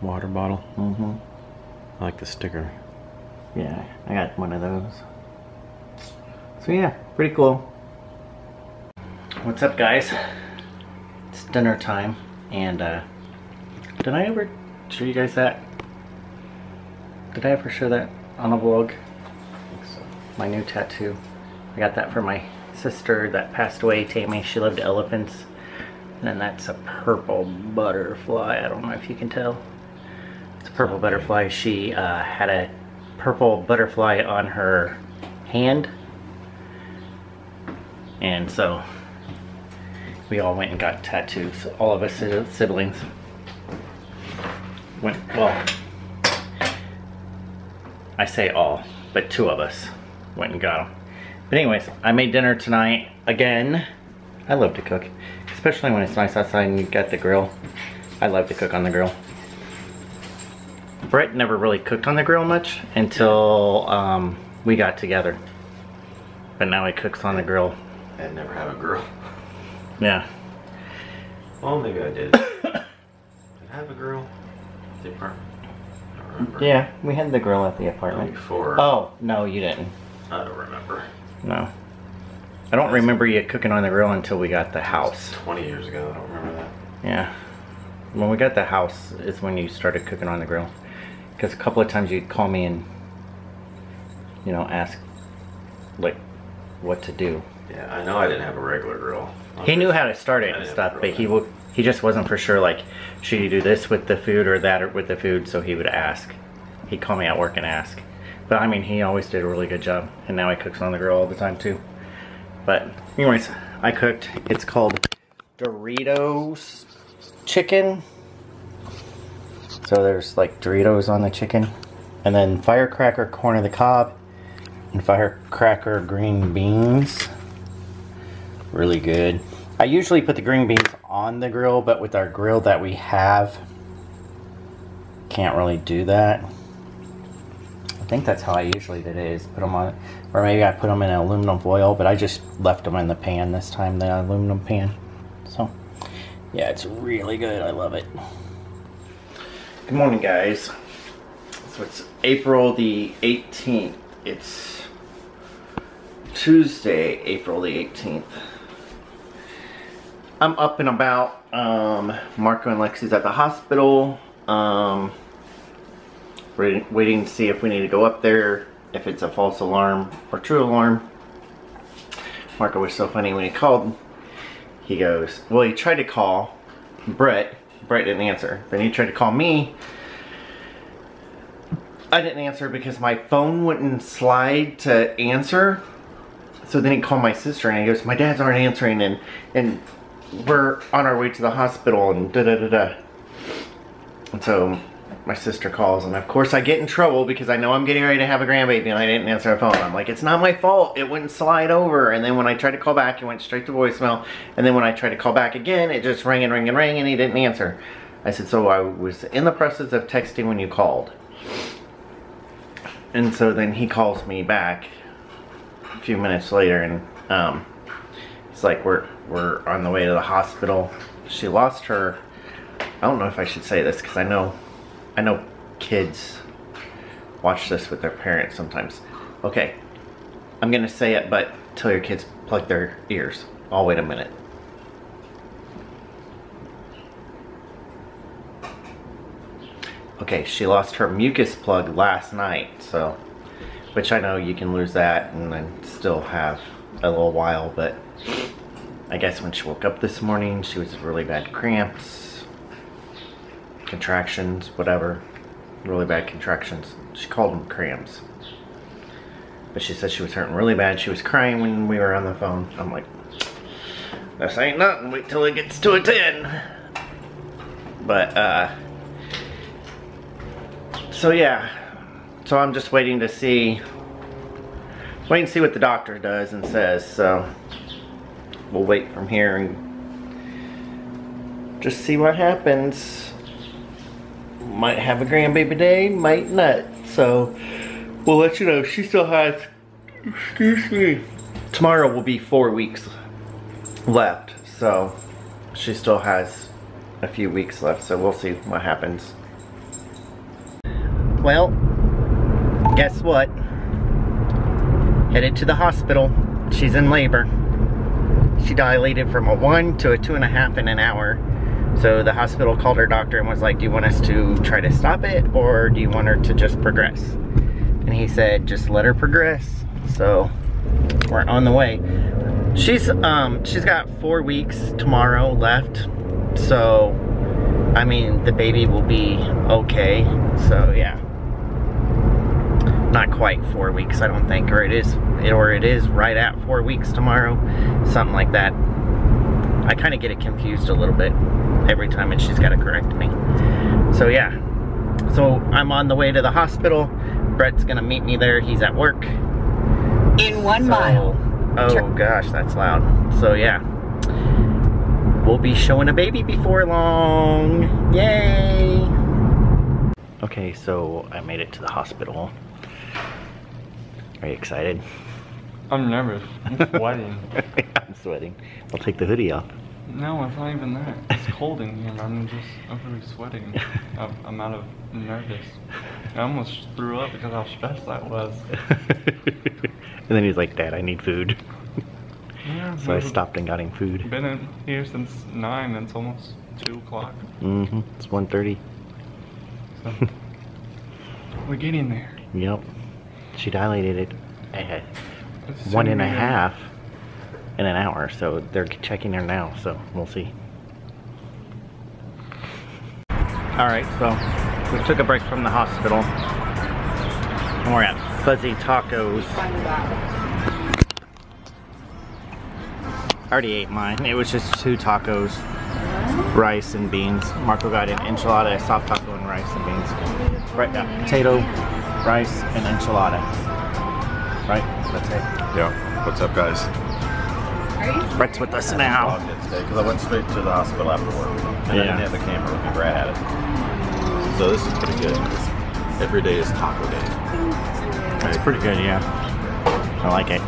Water bottle. Mm-hmm. I like the sticker. Yeah, I got one of those. So yeah, pretty cool. What's up, guys? It's dinner time, and uh, did I ever show you guys that? Did I ever show that on a vlog? My new tattoo. I got that for my sister that passed away, Tammy. She loved elephants. And then that's a purple butterfly. I don't know if you can tell. It's a purple butterfly. She uh, had a purple butterfly on her hand. And so we all went and got tattoos. All of us siblings went, well, I say all, but two of us went and got them. But anyways, I made dinner tonight again. I love to cook, especially when it's nice outside and you got the grill. I love to cook on the grill. Brett never really cooked on the grill much until um, we got together. But now he cooks on the grill. I'd never have a girl. Yeah. Well, maybe I did. [coughs] did I have a girl? The apartment? I don't remember. Yeah, we had the grill at the apartment. Before. Oh, no, you didn't. I don't remember. No. I don't remember you cooking on the grill until we got the house. 20 years ago. I don't remember that. Yeah. When we got the house is when you started cooking on the grill. Because a couple of times you'd call me and, you know, ask, like, what to do. Yeah, I know I didn't have a regular grill. He knew how to start it and stuff, but he grill w- he just wasn't for sure. Like, should you do this with the food or that with the food? So he would ask. He'd call me at work and ask. But I mean, he always did a really good job, and now he cooks on the grill all the time too. But anyways, I cooked. It's called Doritos chicken. So there's like Doritos on the chicken, and then firecracker corn of the cob, and firecracker green beans really good. I usually put the green beans on the grill, but with our grill that we have, can't really do that. I think that's how I usually did it, is put them on, or maybe I put them in aluminum foil, but I just left them in the pan this time, the aluminum pan. So, yeah, it's really good. I love it. Good morning, guys. So it's April the 18th. It's Tuesday, April the 18th. I'm up and about. Um, Marco and Lexi's at the hospital. Um, waiting to see if we need to go up there, if it's a false alarm or true alarm. Marco was so funny when he called. He goes, well, he tried to call Brett. Brett didn't answer. Then he tried to call me. I didn't answer because my phone wouldn't slide to answer. So then he called my sister and he goes, my dads aren't answering and, and we're on our way to the hospital and da da da da. And so my sister calls and of course I get in trouble because I know I'm getting ready to have a grandbaby and I didn't answer the phone. I'm like, it's not my fault. It wouldn't slide over. And then when I tried to call back, it went straight to voicemail. And then when I tried to call back again, it just rang and rang and rang and he didn't answer. I said, so I was in the process of texting when you called. And so then he calls me back a few minutes later and um, it's like we're we're on the way to the hospital. She lost her. I don't know if I should say this because I know, I know kids watch this with their parents sometimes. Okay, I'm gonna say it, but tell your kids plug their ears. I'll wait a minute. Okay, she lost her mucus plug last night, so which I know you can lose that and then still have a little while, but I guess when she woke up this morning, she was really bad cramps, contractions, whatever. Really bad contractions. She called them cramps. But she said she was hurting really bad. She was crying when we were on the phone. I'm like, this ain't nothing. Wait till it gets to a 10. But, uh, so yeah. So I'm just waiting to see, waiting to see what the doctor does and says. So, we'll wait from here and just see what happens. Might have a grandbaby day, might not. So we'll let you know. She still has, excuse me. Tomorrow will be four weeks left. So she still has a few weeks left. So we'll see what happens. Well, guess what? Headed to the hospital. She's in labor. She dilated from a one to a two and a half in an hour. So the hospital called her doctor and was like, do you want us to try to stop it or do you want her to just progress? And he said, just let her progress. So we're on the way. She's um she's got four weeks tomorrow left. So I mean the baby will be okay. So yeah. Not quite four weeks, I don't think, or it is or it is right at four weeks tomorrow. Something like that. I kind of get it confused a little bit every time and she's got to correct me. So yeah. So I'm on the way to the hospital. Brett's gonna meet me there. He's at work. In one So- mile. Oh gosh, that's loud. So yeah. We'll be showing a baby before long. Yay! Okay, so I made it to the hospital. Are you excited? I'm nervous. I'm [laughs] sweating. I'm sweating. I'll take the hoodie off. no, it's not even that. It's cold in here I'm just overly sweating. [laughs] I'm, I'm out of nervous. I almost threw up because how stressed that was. [laughs] and then he's like, Dad, I need food. Yeah, So I stopped and got him food. Been in here since 9 and it's almost 2 o'clock. Mm-hmm. It's 1.30. So we're getting there. Yep. She dilated it at one and a half in an hour, so they're checking her now, so we'll see. Alright, so we took a break from the hospital. And we're at Fuzzy Tacos. I already ate mine. It was just two tacos, rice and beans. Marco got an enchilada, soft taco and rice and beans. Right now, potato, rice, and enchilada. Right? That's it. Yeah. What's up, guys? Brett's with us now. Because I went straight to the hospital after work. And Yeah. I didn't have the camera with me. Brad had it. So this is pretty good. Every day is taco day. That's pretty good, yeah. I like it.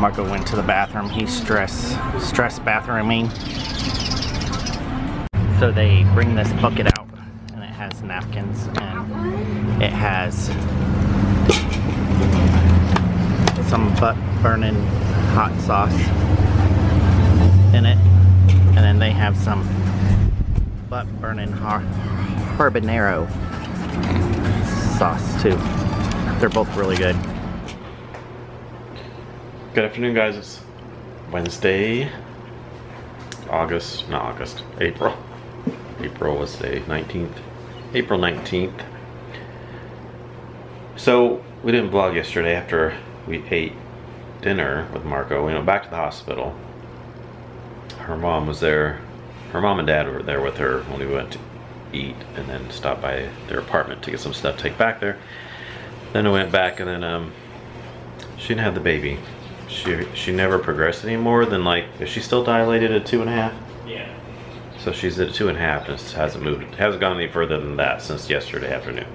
Marco went to the bathroom. He's stress stress bathrooming. So they bring this bucket out, and it has napkins, and it has some butt burning hot sauce in it, and then they have some butt burning har- habanero sauce too. They're both really good. Good afternoon, guys. It's Wednesday, August, not August, April. April was the 19th. April 19th. So, we didn't vlog yesterday after we ate dinner with Marco. We went back to the hospital. Her mom was there. Her mom and dad were there with her when we went to eat and then stopped by their apartment to get some stuff to take back there. Then we went back and then um, she didn't have the baby. She she never progressed any more than like is she still dilated at two and a half? Yeah. So she's at two and a half and hasn't moved hasn't gone any further than that since yesterday afternoon.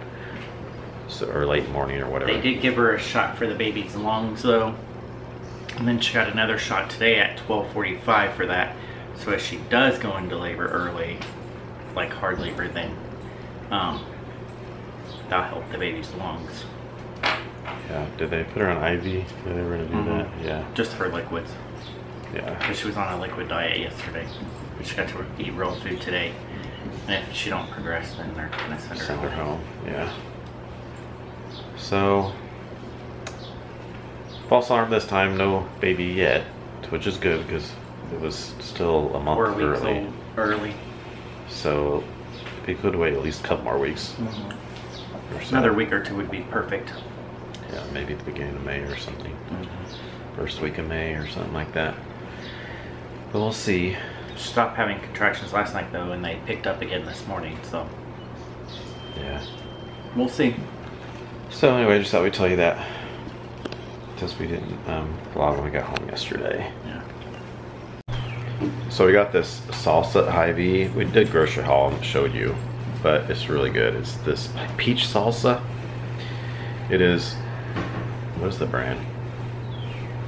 So or late morning or whatever. They did give her a shot for the baby's lungs though. And then she got another shot today at 12:45 for that. So if she does go into labor early, like hard labor, then um, that'll help the baby's lungs. Yeah. Did they put her on IV? Yeah, they were gonna do Mhm. that. Yeah. Just for liquids. Yeah. Because she was on a liquid diet yesterday. But she got to eat real food today. And if she don't progress, then they're gonna send her Send her home. home. Yeah. So false alarm this time, no baby yet, which is good because it was still a month Four weeks early. old early. So they could wait at least a couple more weeks. Or so. Another week or two would be perfect. Yeah, maybe at the beginning of May or something. Mm-hmm. First week of May or something like that. But we'll see. Stopped having contractions last night though, and they picked up again this morning. So Yeah. we'll see. So anyway, I just thought we'd tell you that. Since we didn't um, vlog when we got home yesterday. Yeah. So we got this salsa at Hy-Vee. We did grocery haul and showed you, but it's really good. It's this peach salsa. It is, what is the brand?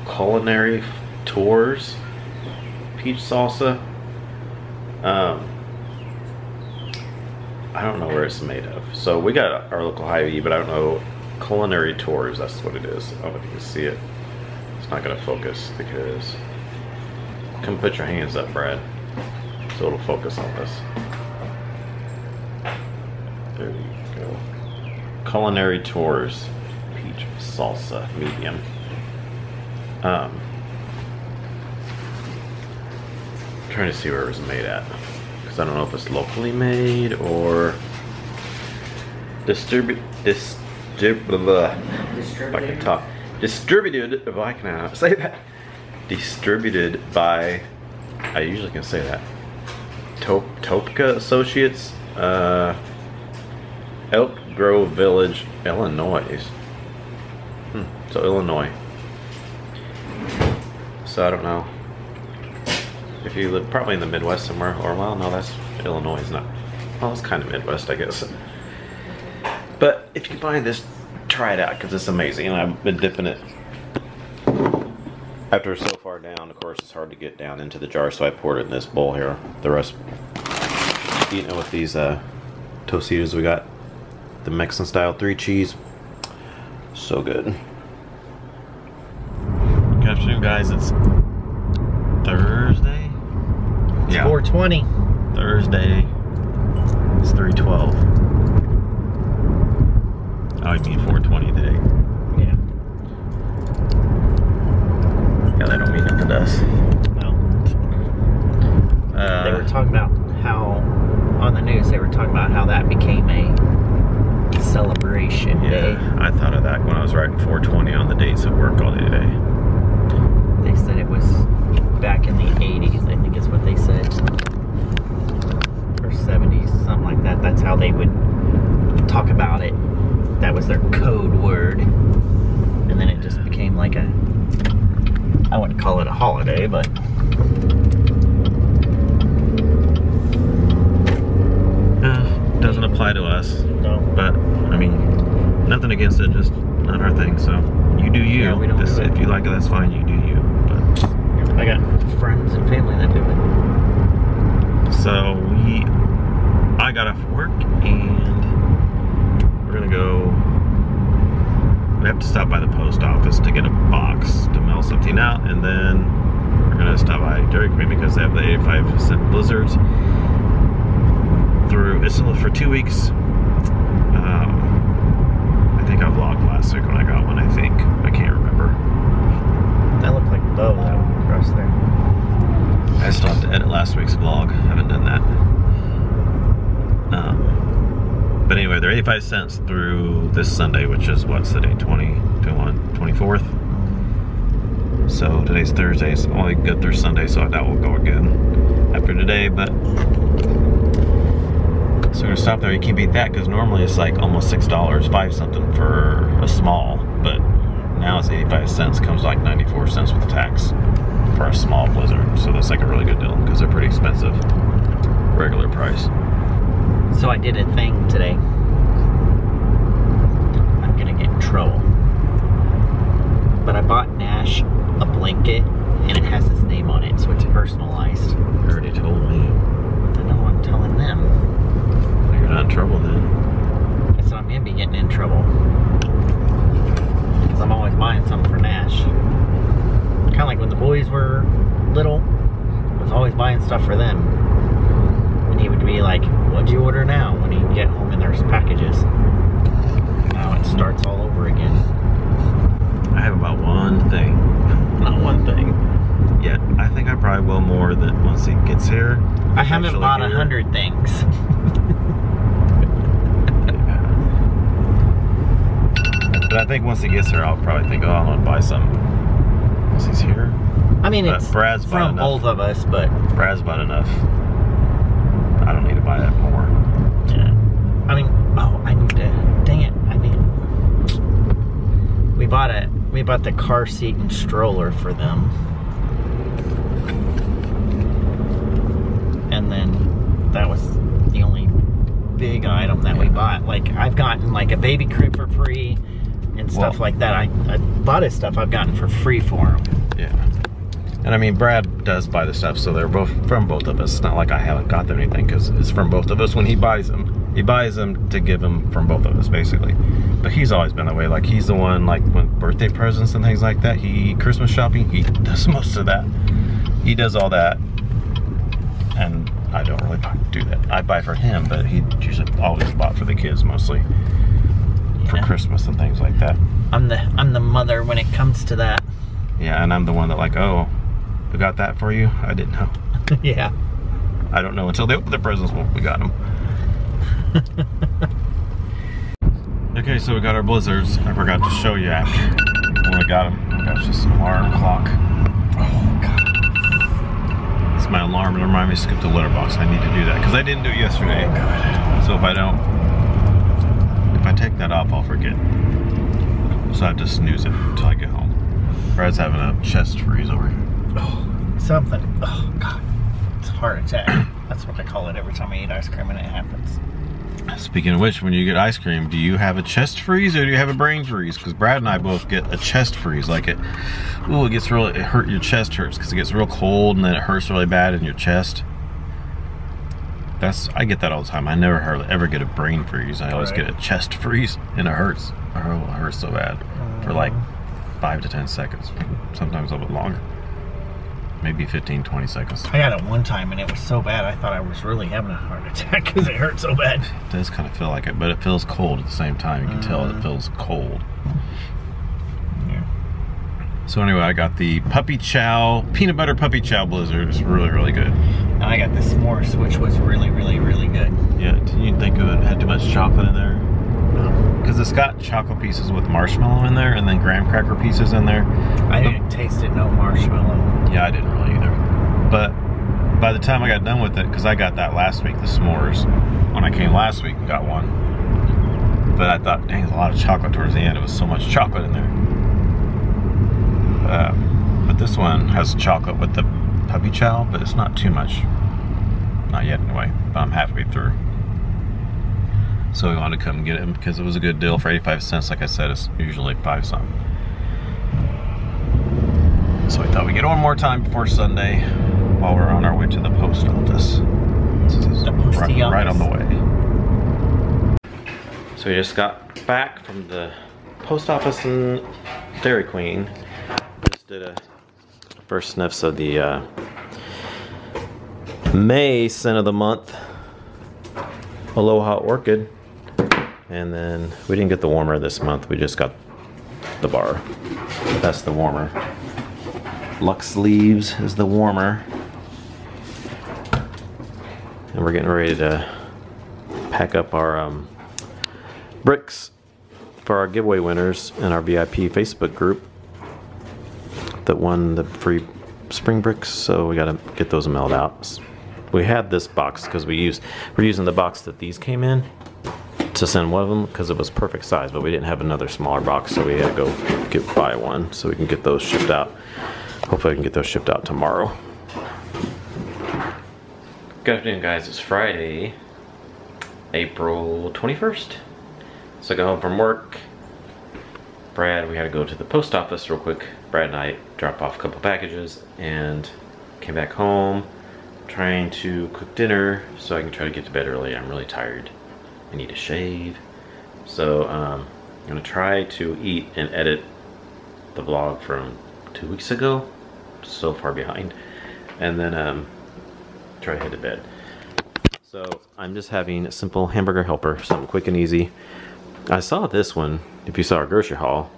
Culinary Tours peach salsa. Um, I don't know where it's made of. So we got our local Hy-Vee, but I don't know Culinary Tours, that's what it is. I don't know if you can see it. It's not gonna focus because come put your hands up, Brad. So it'll focus on this. There you go. Culinary Tours. Peach salsa medium. Um trying to see where it was made at. Because I don't know if it's locally made or distribute distrib blah, if I can talk. Distributed if I can uh, say that. Distributed by I usually can say that. Top, Topco Associates uh, Elk Grove Village Illinois. Hmm. so Illinois. So I don't know if you live probably in the Midwest somewhere, or well, no, that's Illinois is not. Well, it's kind of Midwest, I guess. But if you can find this, try it out because it's amazing, and I've been dipping it. After so far down, of course, it's hard to get down into the jar, so I poured it in this bowl here. The rest, eating it with these uh, Tostitos we got, the Mexican style three cheese. So good. Good afternoon, guys. It's Thursday. Yeah, 420. Thursday. It's 312. Oh, you mean 420 today? Yeah. Yeah, that don't mean nothing to us. No. Uh, They were talking about how on the news they were talking about how that became a celebration day. yeah, I thought of that when I was writing 420 on the dates at work all day today. They said it was back in the 80s, I think is what they said. Or 70s, something like that. That's how they would talk about it. That was their code word. And then it just became like a, I wouldn't call it a holiday, but Uh, doesn't apply to us, no. but I mean, nothing against it, just not our thing. So you do you. Yeah, we don't This- do. If you like it, that's fine. You do you. I got friends and family that do it. So we, I got off work and we're gonna go. We have to stop by the post office to get a box to mail something out, and then we're gonna stop by Dairy Queen because they have the 85 cent blizzards through. It's for two weeks. Um, I think I vlogged last week when I got one. I think I can't remember. That looked like Bo that one across there. I still have to edit last week's vlog. I haven't done that. Um, but anyway, they're 85 cents through this Sunday, which is what's the date? 20, 21, 24th. So today's Thursday, so only good through Sunday, so I doubt we'll go again after today. But so we're gonna stop there. You can't beat that because normally it's like almost six dollars, five something for a small, but now it's 85 cents. Comes like 94 cents with tax for a small blizzard. So that's like a really good deal because they're pretty expensive. Regular price. So I did a thing today. I'm gonna get in trouble. But I bought Nash a blanket and it has his name on it, so it's personalized. You already told me. I know I'm telling them. You're not in trouble then. I said I'm gonna be getting in trouble. Because I'm always buying something for Nash. Kinda like when the boys were little, I was always buying stuff for them. And he would be like, What'd you order now? when he'd get home and there's packages. Now it starts all over again. I have about one thing. [laughs] Not one thing. Yet I think I probably will more than once he gets here. I haven't bought a hundred things. [laughs] [laughs] But I think once he gets here, I'll probably think, oh, gonna buy some. He's here, I mean, But it's Brad's from enough. both of us, but Brad's bought enough. I don't need to buy that more. yeah. I mean, oh, I need to. Dang it! I mean, we bought it. we bought the car seat and stroller for them, and then that was the only big item that we bought. Like I've gotten like a baby crib for free and stuff Well- like that. I, I bought his stuff I've gotten for free for him. Yeah. And I mean, Brad does buy the stuff, so they're both from both of us. It's not like I haven't got them anything because it's from both of us when he buys them. He buys them to give them from both of us, basically. But he's always been that way. Like he's the one, like with birthday presents and things like that. He Christmas shopping. He [laughs] does most of that. He does all that, and I don't really do that. I buy for him, but he usually always bought for the kids mostly for. Christmas and things like that. I'm the I'm the mother when it comes to that. Yeah, and I'm the one that like, oh, we got that for you. I didn't know. [laughs] yeah. I don't know until they open the presents what we got them. [laughs] okay, so we got our blizzards. I forgot to show you after when we got them. Got just an alarm clock. Oh god, it's my alarm to remind me to skip the litter box. I need to do that because I didn't do it yesterday. Oh, so if I don't, take that off, I'll forget. So I have to snooze it until I get home. Brad's having a chest freeze over here. Oh, [sighs] something. Oh god. It's a heart attack. [coughs] That's what I call it every time I eat ice cream and it happens. Speaking of which, when you get ice cream, do you have a chest freeze or do you have a brain freeze? Because Brad and I both get a chest freeze. Like it, ooh, it gets really, it hurt. Your chest hurts because it gets real cold and then it hurts really bad in your chest. That's I get that all the time. I never hardly ever get a brain freeze. I always Right. get a chest freeze and it hurts. Oh, it hurts so bad for like uh. five to ten seconds, sometimes a little bit longer, maybe 15, 20 seconds. I got it one time and it was so bad I thought I was really having a heart attack [laughs] because it hurt so bad. It does kind of feel like it, but it feels cold at the same time. You can tell it uh. feels cold. Yeah. So anyway, I got the puppy chow peanut butter puppy chow blizzard. It's really really good. And I got the s'mores, which was really, really, really good. Yeah, you think it had too much chocolate in there? Because it's got chocolate pieces with marshmallow in there, and then graham cracker pieces in there. I didn't taste it, no marshmallow. Yeah, I didn't really either. But by the time I got done with it, because I got that last week, the s'mores, when I came last week and got one. But I thought, dang, there's a lot of chocolate towards the end. It was so much chocolate in there. Uh, but this one has chocolate with the puppy chow, but it's not too much. Not yet, anyway. But I'm halfway through. So we wanted to come get it because it was a good deal for 85 cents. Like I said, it's usually five something. So we thought we'd get one more time before Sunday while we're on our way to the post office. This is The postie right, right on the way. So we just got back from the post office in Dairy Queen. Just did a first sniffs of the uh, May scent of the month. Aloha Orchid. And then we didn't get the warmer this month. We just got the bar. That's the warmer. Lux Leaves is the warmer. And we're getting ready to pack up our um, bricks for our giveaway winners in our VIP Facebook group that won the free spring bricks. So we got to get those mailed out. We had this box because we used we're using the box that these came in to send one of them because it was perfect size, but we didn't have another smaller box, so we had to go get buy one so we can get those shipped out. Hopefully, I can get those shipped out tomorrow. Good afternoon, guys. It's Friday, April 21st. So I got home from work. Brad, we had to go to the post office real quick. Brad and I dropped off a couple packages and came back home trying to cook dinner so I can try to get to bed early. I'm really tired. I need to shave. So um, I'm gonna try to eat and edit the vlog from two weeks ago. So far behind. And then um, try to head to bed. So I'm just having a simple hamburger helper, something quick and easy. I saw this one, if you saw our grocery haul,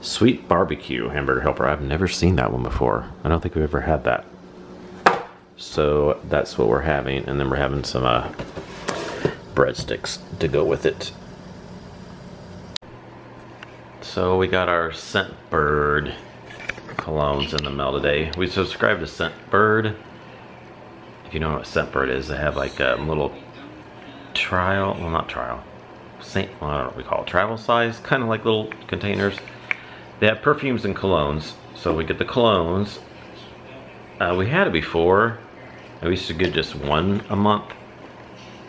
sweet barbecue hamburger helper. I've never seen that one before. I don't think we've ever had that. So that's what we're having, and then we're having some uh, breadsticks to go with it. So we got our Scent Bird colognes in the mail today. We subscribed to Scent Bird. If you know what Scentbird is, they have like a little trial, well not trial, Saint, well, I don't know what we call it, travel size, kind of like little containers. They have perfumes and colognes. So we get the colognes. Uh, we had it before. We used to get just one a month.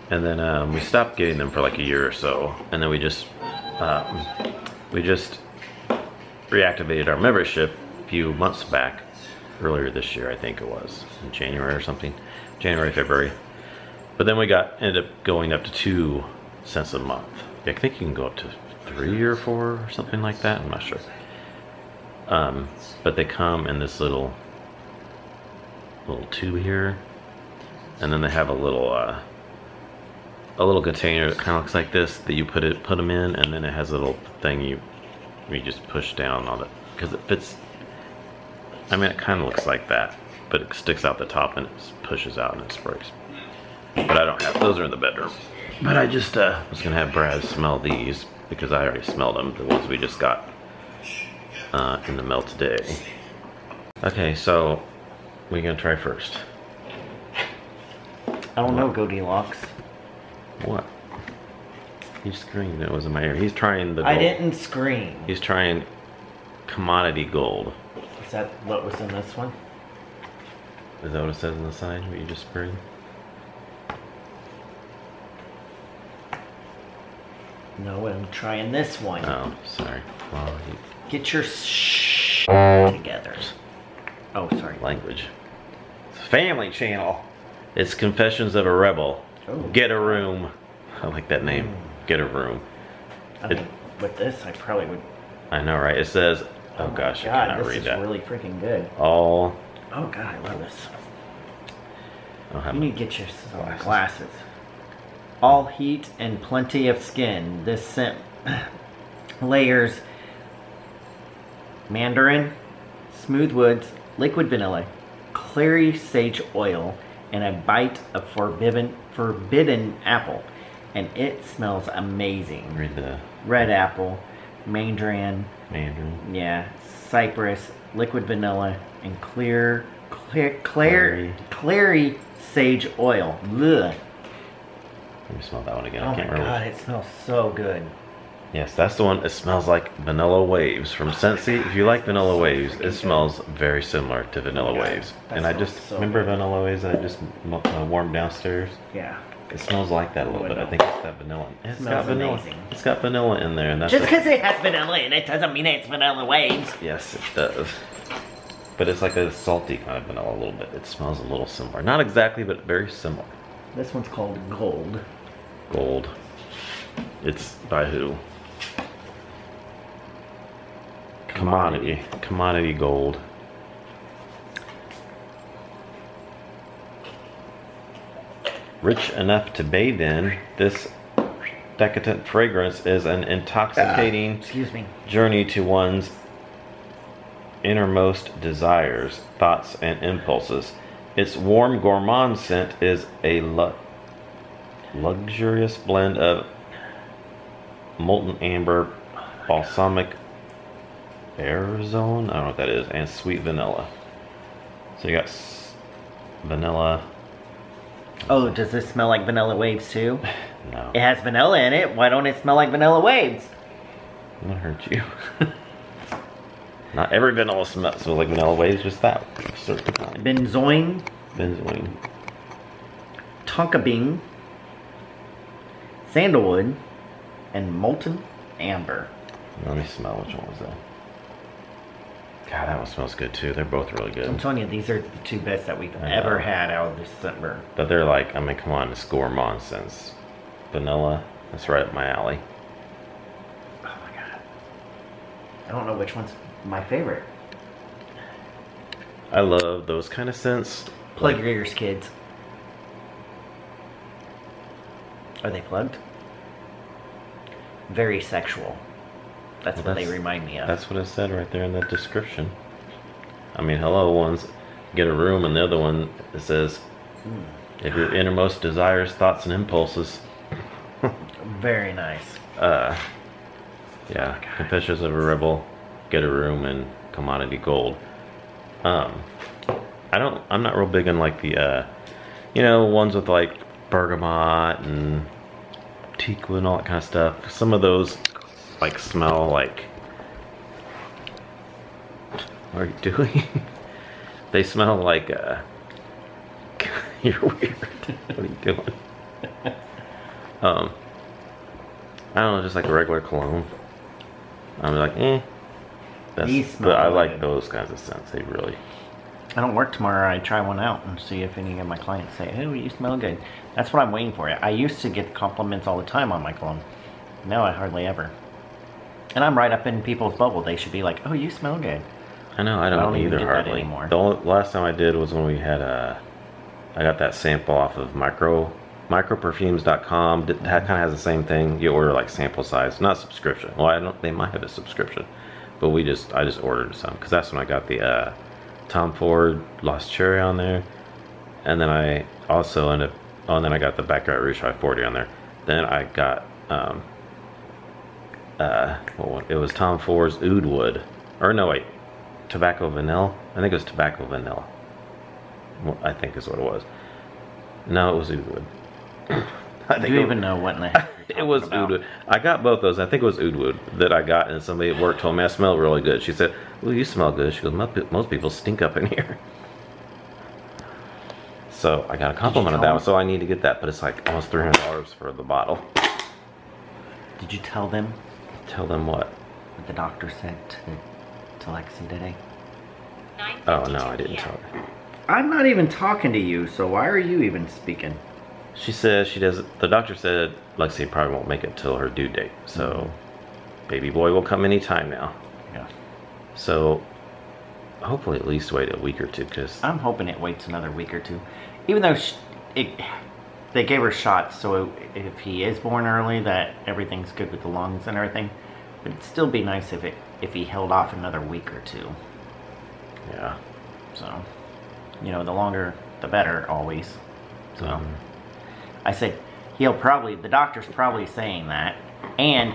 And then um, we stopped getting them for like a year or so. And then we just, um, we just reactivated our membership a few months back. Earlier this year, I think it was. In January or something. January, February. But then we got, ended up going up to two scents a month. I think you can go up to three or four or something like that. I'm not sure. Um, but they come in this little little tube here, and then they have a little uh, a little container that kind of looks like this that you put it put them in, and then it has a little thing you you just push down on it because it fits. I mean, it kind of looks like that, but it sticks out the top and it pushes out and it sprays. But I don't have those are in the bedroom. But I just uh, was gonna have Brad smell these because I already smelled them, the ones we just got uh, in the mail today. Okay, so we're gonna try first. I don't know, Goldilocks. What? He screamed. It was in my ear. He's trying the. I didn't scream. He's trying commodity gold. Is that what was in this one? Is that what it says on the side? What you just sprayed? No, I'm trying this one. Oh, sorry. Well, Get your sh together. Oh, sorry. language. It's family channel. It's Confessions of a Rebel. Oh. Get a room. I like that name. Hmm. Get a room. I It- mean, with this, I probably would. I know, right? It says. Oh, oh gosh, I God, cannot this is really freaking good. All. Oh God, I love this. I You need to get your some uh, glasses. All heat and plenty of skin. This scent [clears throat] layers mandarin, smooth woods, liquid vanilla, clary sage oil, and a bite of forbidden forbidden apple. And it smells amazing. read the Red apple, mandarin, Mandarin. yeah, cypress, liquid vanilla, and clear, clear, clear, clary sage oil. Ugh. Let me smell that one again. Oh I my can't remember. god, it smells so good. Yes, that's the one. It smells like Vanilla Waves from Scentsy. If you like Vanilla Waves, it smells very similar to Vanilla Waves. that And I just so remember good. Vanilla Waves that I just uh, warmed downstairs. Yeah. It smells like that a little bit. I think it's got vanilla. It's Smells got vanilla. amazing. It's got vanilla in there, and that's Just because it has vanilla in it doesn't mean it's vanilla waves. Yes, it does. But it's like a salty kind of vanilla a little bit. It smells a little similar. Not exactly, but very similar. This one's called gold. Gold. It's by who? Commodity. Commodity gold. Rich enough to bathe in, this decadent fragrance is an intoxicating ah, Excuse me. journey to one's innermost desires, thoughts, and impulses. Its warm gourmand scent is a lu- luxurious blend of molten amber, balsamic aerosol, I don't know what that is, and sweet vanilla. So you got s- vanilla. Oh, does this smell like vanilla waves too? [laughs] No, It has vanilla in it. Why don't it smell like vanilla waves? I'm gonna hurt you. [laughs] Not every vanilla smell smells like vanilla waves, just that certain kind. Benzoin, Benzoin. tonka bean, sandalwood, and molten amber. Let me smell which one was that. God, that one smells good too. They're both really good. I'm telling you, these are the two best that we've ever had out of December. But they're like, I mean, come on, it's gourmand sense. Vanilla, that's right up my alley. Oh my god. I don't know which one's my favorite. I love those kind of scents. Plug Like- your ears, kids. Are they plugged? Very sexual. That's Well, what they remind me of. That's what it said right there in the description. I mean, hello, one's get a room, and the other one it says, if your innermost desires, thoughts, and impulses. [laughs] Very nice. Uh, yeah, Confessions of a Rebel, Get a Room, and Commodity Gold. Um, I don't. I'm not real big on like the, uh, you know, ones with like bergamot and teakwood and all that kind of stuff. Some of those like smell like. What are you doing? [laughs] they smell like. Uh, [laughs] you're weird. what are you doing? [laughs] Um. I don't know, just like a regular cologne. I'm like, eh. That's, These but I like good. those kinds of scents. They really. I don't work tomorrow. I try one out and see if any of my clients say, "Oh, you smell good." That's what I'm waiting for. I used to get compliments all the time on my cologne. Now I hardly ever. And I'm right up in people's bubble. They should be like, "Oh, you smell good." I know. I don't, I don't either hardly. anymore. The only, last time I did was when we had uh, I got that sample off of micro microperfumes.com. That kind of has the same thing. You order like sample size, not subscription. Well, I don't. They might have a subscription, but we just I just ordered some because that's when I got the uh, Tom Ford Lost Cherry on there, and then I also ended up. Oh, and then I got the Baccarat Rouge 540 on there. Then I got um, uh? It was Tom Ford's Oud Wood, or no wait, Tobacco Vanilla. I think it was Tobacco Vanilla. I think is what it was. No, it was Oud Wood. [coughs] I Do think you it- even know what in the heck [laughs] it was about? Oud Wood. I got both those. I think it was Oud Wood that I got, and somebody at work told me I smell really good. She said, "Well, you smell good." She goes, "Most people stink up in [laughs] here." So I got a compliment of tell that one. So I need to get that, but it's like almost three hundred dollars for the bottle. Did you tell them Tell them what? what the doctor said to, to Lexi today? Oh no, I didn't tell her. I'm not even talking to you, so why are you even speaking? She says she doesn't. The doctor said Lexi probably won't make it till her due date. So, mm-hmm. baby boy will come anytime now. Yeah. So, hopefully, at least wait a week or two, because I'm hoping it waits another week or two. Even though sh it, they gave her shots, so if he is born early, that everything's good with the lungs and everything. But it'd still be nice if it if he held off another week or two. yeah, So, you know, the longer the better, always. So, Mhm. I said he'll probably. The doctor's probably saying that, and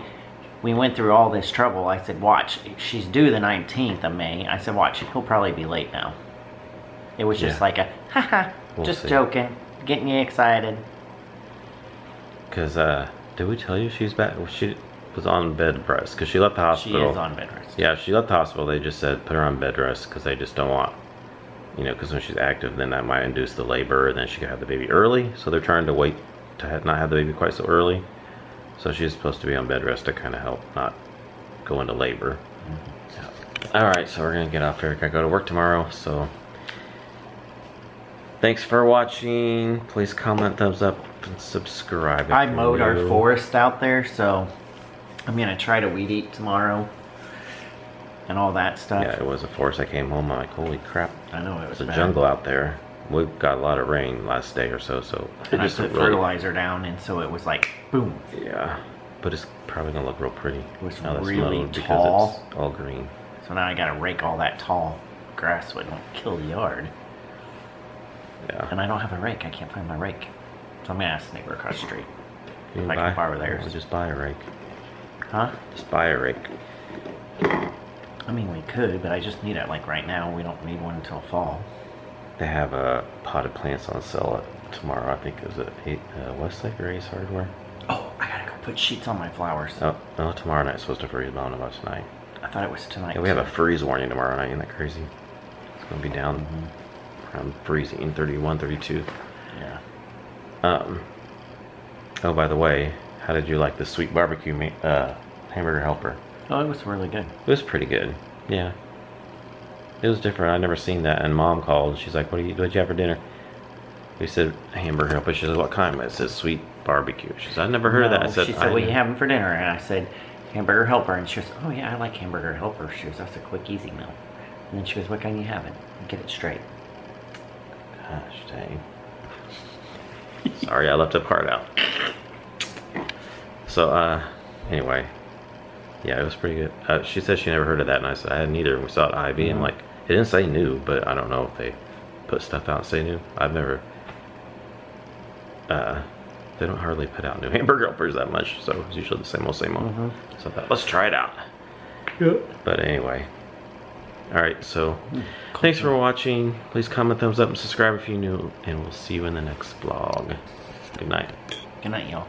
we went through all this trouble. I said, watch, she's due the 19th of May. I said, watch, he'll probably be late now. It was just Yeah. like a, haha, We'll just see. joking, getting you excited. because uh, did we tell you she's back? She was on bed rest because she left the hospital. She is on bed rest. Yeah, she left the hospital. They just said put her on bed rest because they just don't want, you know, because when she's active, then that might induce the labor, and then she could have the baby early. So they're trying to wait to have, not have the baby quite so early. So she's supposed to be on bed rest to kind of help not go into labor. Mm-hmm. All right, so we're gonna get off here. I gotta go to work tomorrow, so thanks for watching. Please comment, thumbs up, and subscribe. I mowed our forest out there, so I'm gonna try to weed eat tomorrow and all that stuff. Yeah, it was a forest. I came home. I'm like, holy crap! I know it was It's a bad. jungle out there. We got a lot of rain last day or so, so And I put really, fertilizer down, and so it was like boom. yeah. But it's probably gonna look real pretty. It was now really mowed because tall. it's all green. So now I gotta rake all that tall grass so it don't kill the yard. Yeah. And I don't have a rake. I can't find my rake. So I'm gonna ask the neighbor across the street. If I can borrow theirs. We'll just buy a rake. Huh? Just buy a rake. I mean, we could, but I just need it like right now. We don't need one until fall. They have uh, potted plants on sale at, tomorrow. I think is it eight, uh, Westlake or Ace Hardware. Oh, I gotta go put sheets on my flowers. Oh, no, tomorrow night's supposed to freeze. I don't know about tonight. I thought it was tonight. Yeah, we have a freeze warning tomorrow night. Isn't that crazy? It's gonna be down around freezing, 31, 32. Yeah. Um. Oh, by the way, how did you like the sweet barbecue uh, hamburger helper? Oh, it was really good. It was pretty good. Yeah. It was different. I'd never seen that. And mom called. She's like, "What do you? What'd you have for dinner?" We said hamburger helper. She said, "What kind?" It says sweet barbecue. She said, "I've never heard of that." I said, she said, I "What are you having for dinner?" And I said, "Hamburger helper." And she goes, "Oh yeah, I like hamburger helper." She goes, "That's a quick, easy meal." And then she goes, "What kind you having?" Get it straight. Gosh dang. Sorry, I left a part out. So, uh, anyway, yeah, it was pretty good. Uh, she said she never heard of that, and I said I hadn't either. And we saw it at Hy-Vee. I'm like, it didn't say new, but I don't know if they put stuff out and say new. I've never. Uh, they don't hardly put out new [laughs] hamburger helpers that much, so it's usually the same old, same old. So I thought, let's try it out. But anyway. Alright, so thanks for watching. Please comment, thumbs up, and subscribe if you're new, and we'll see you in the next vlog. Good night. Good night, y'all.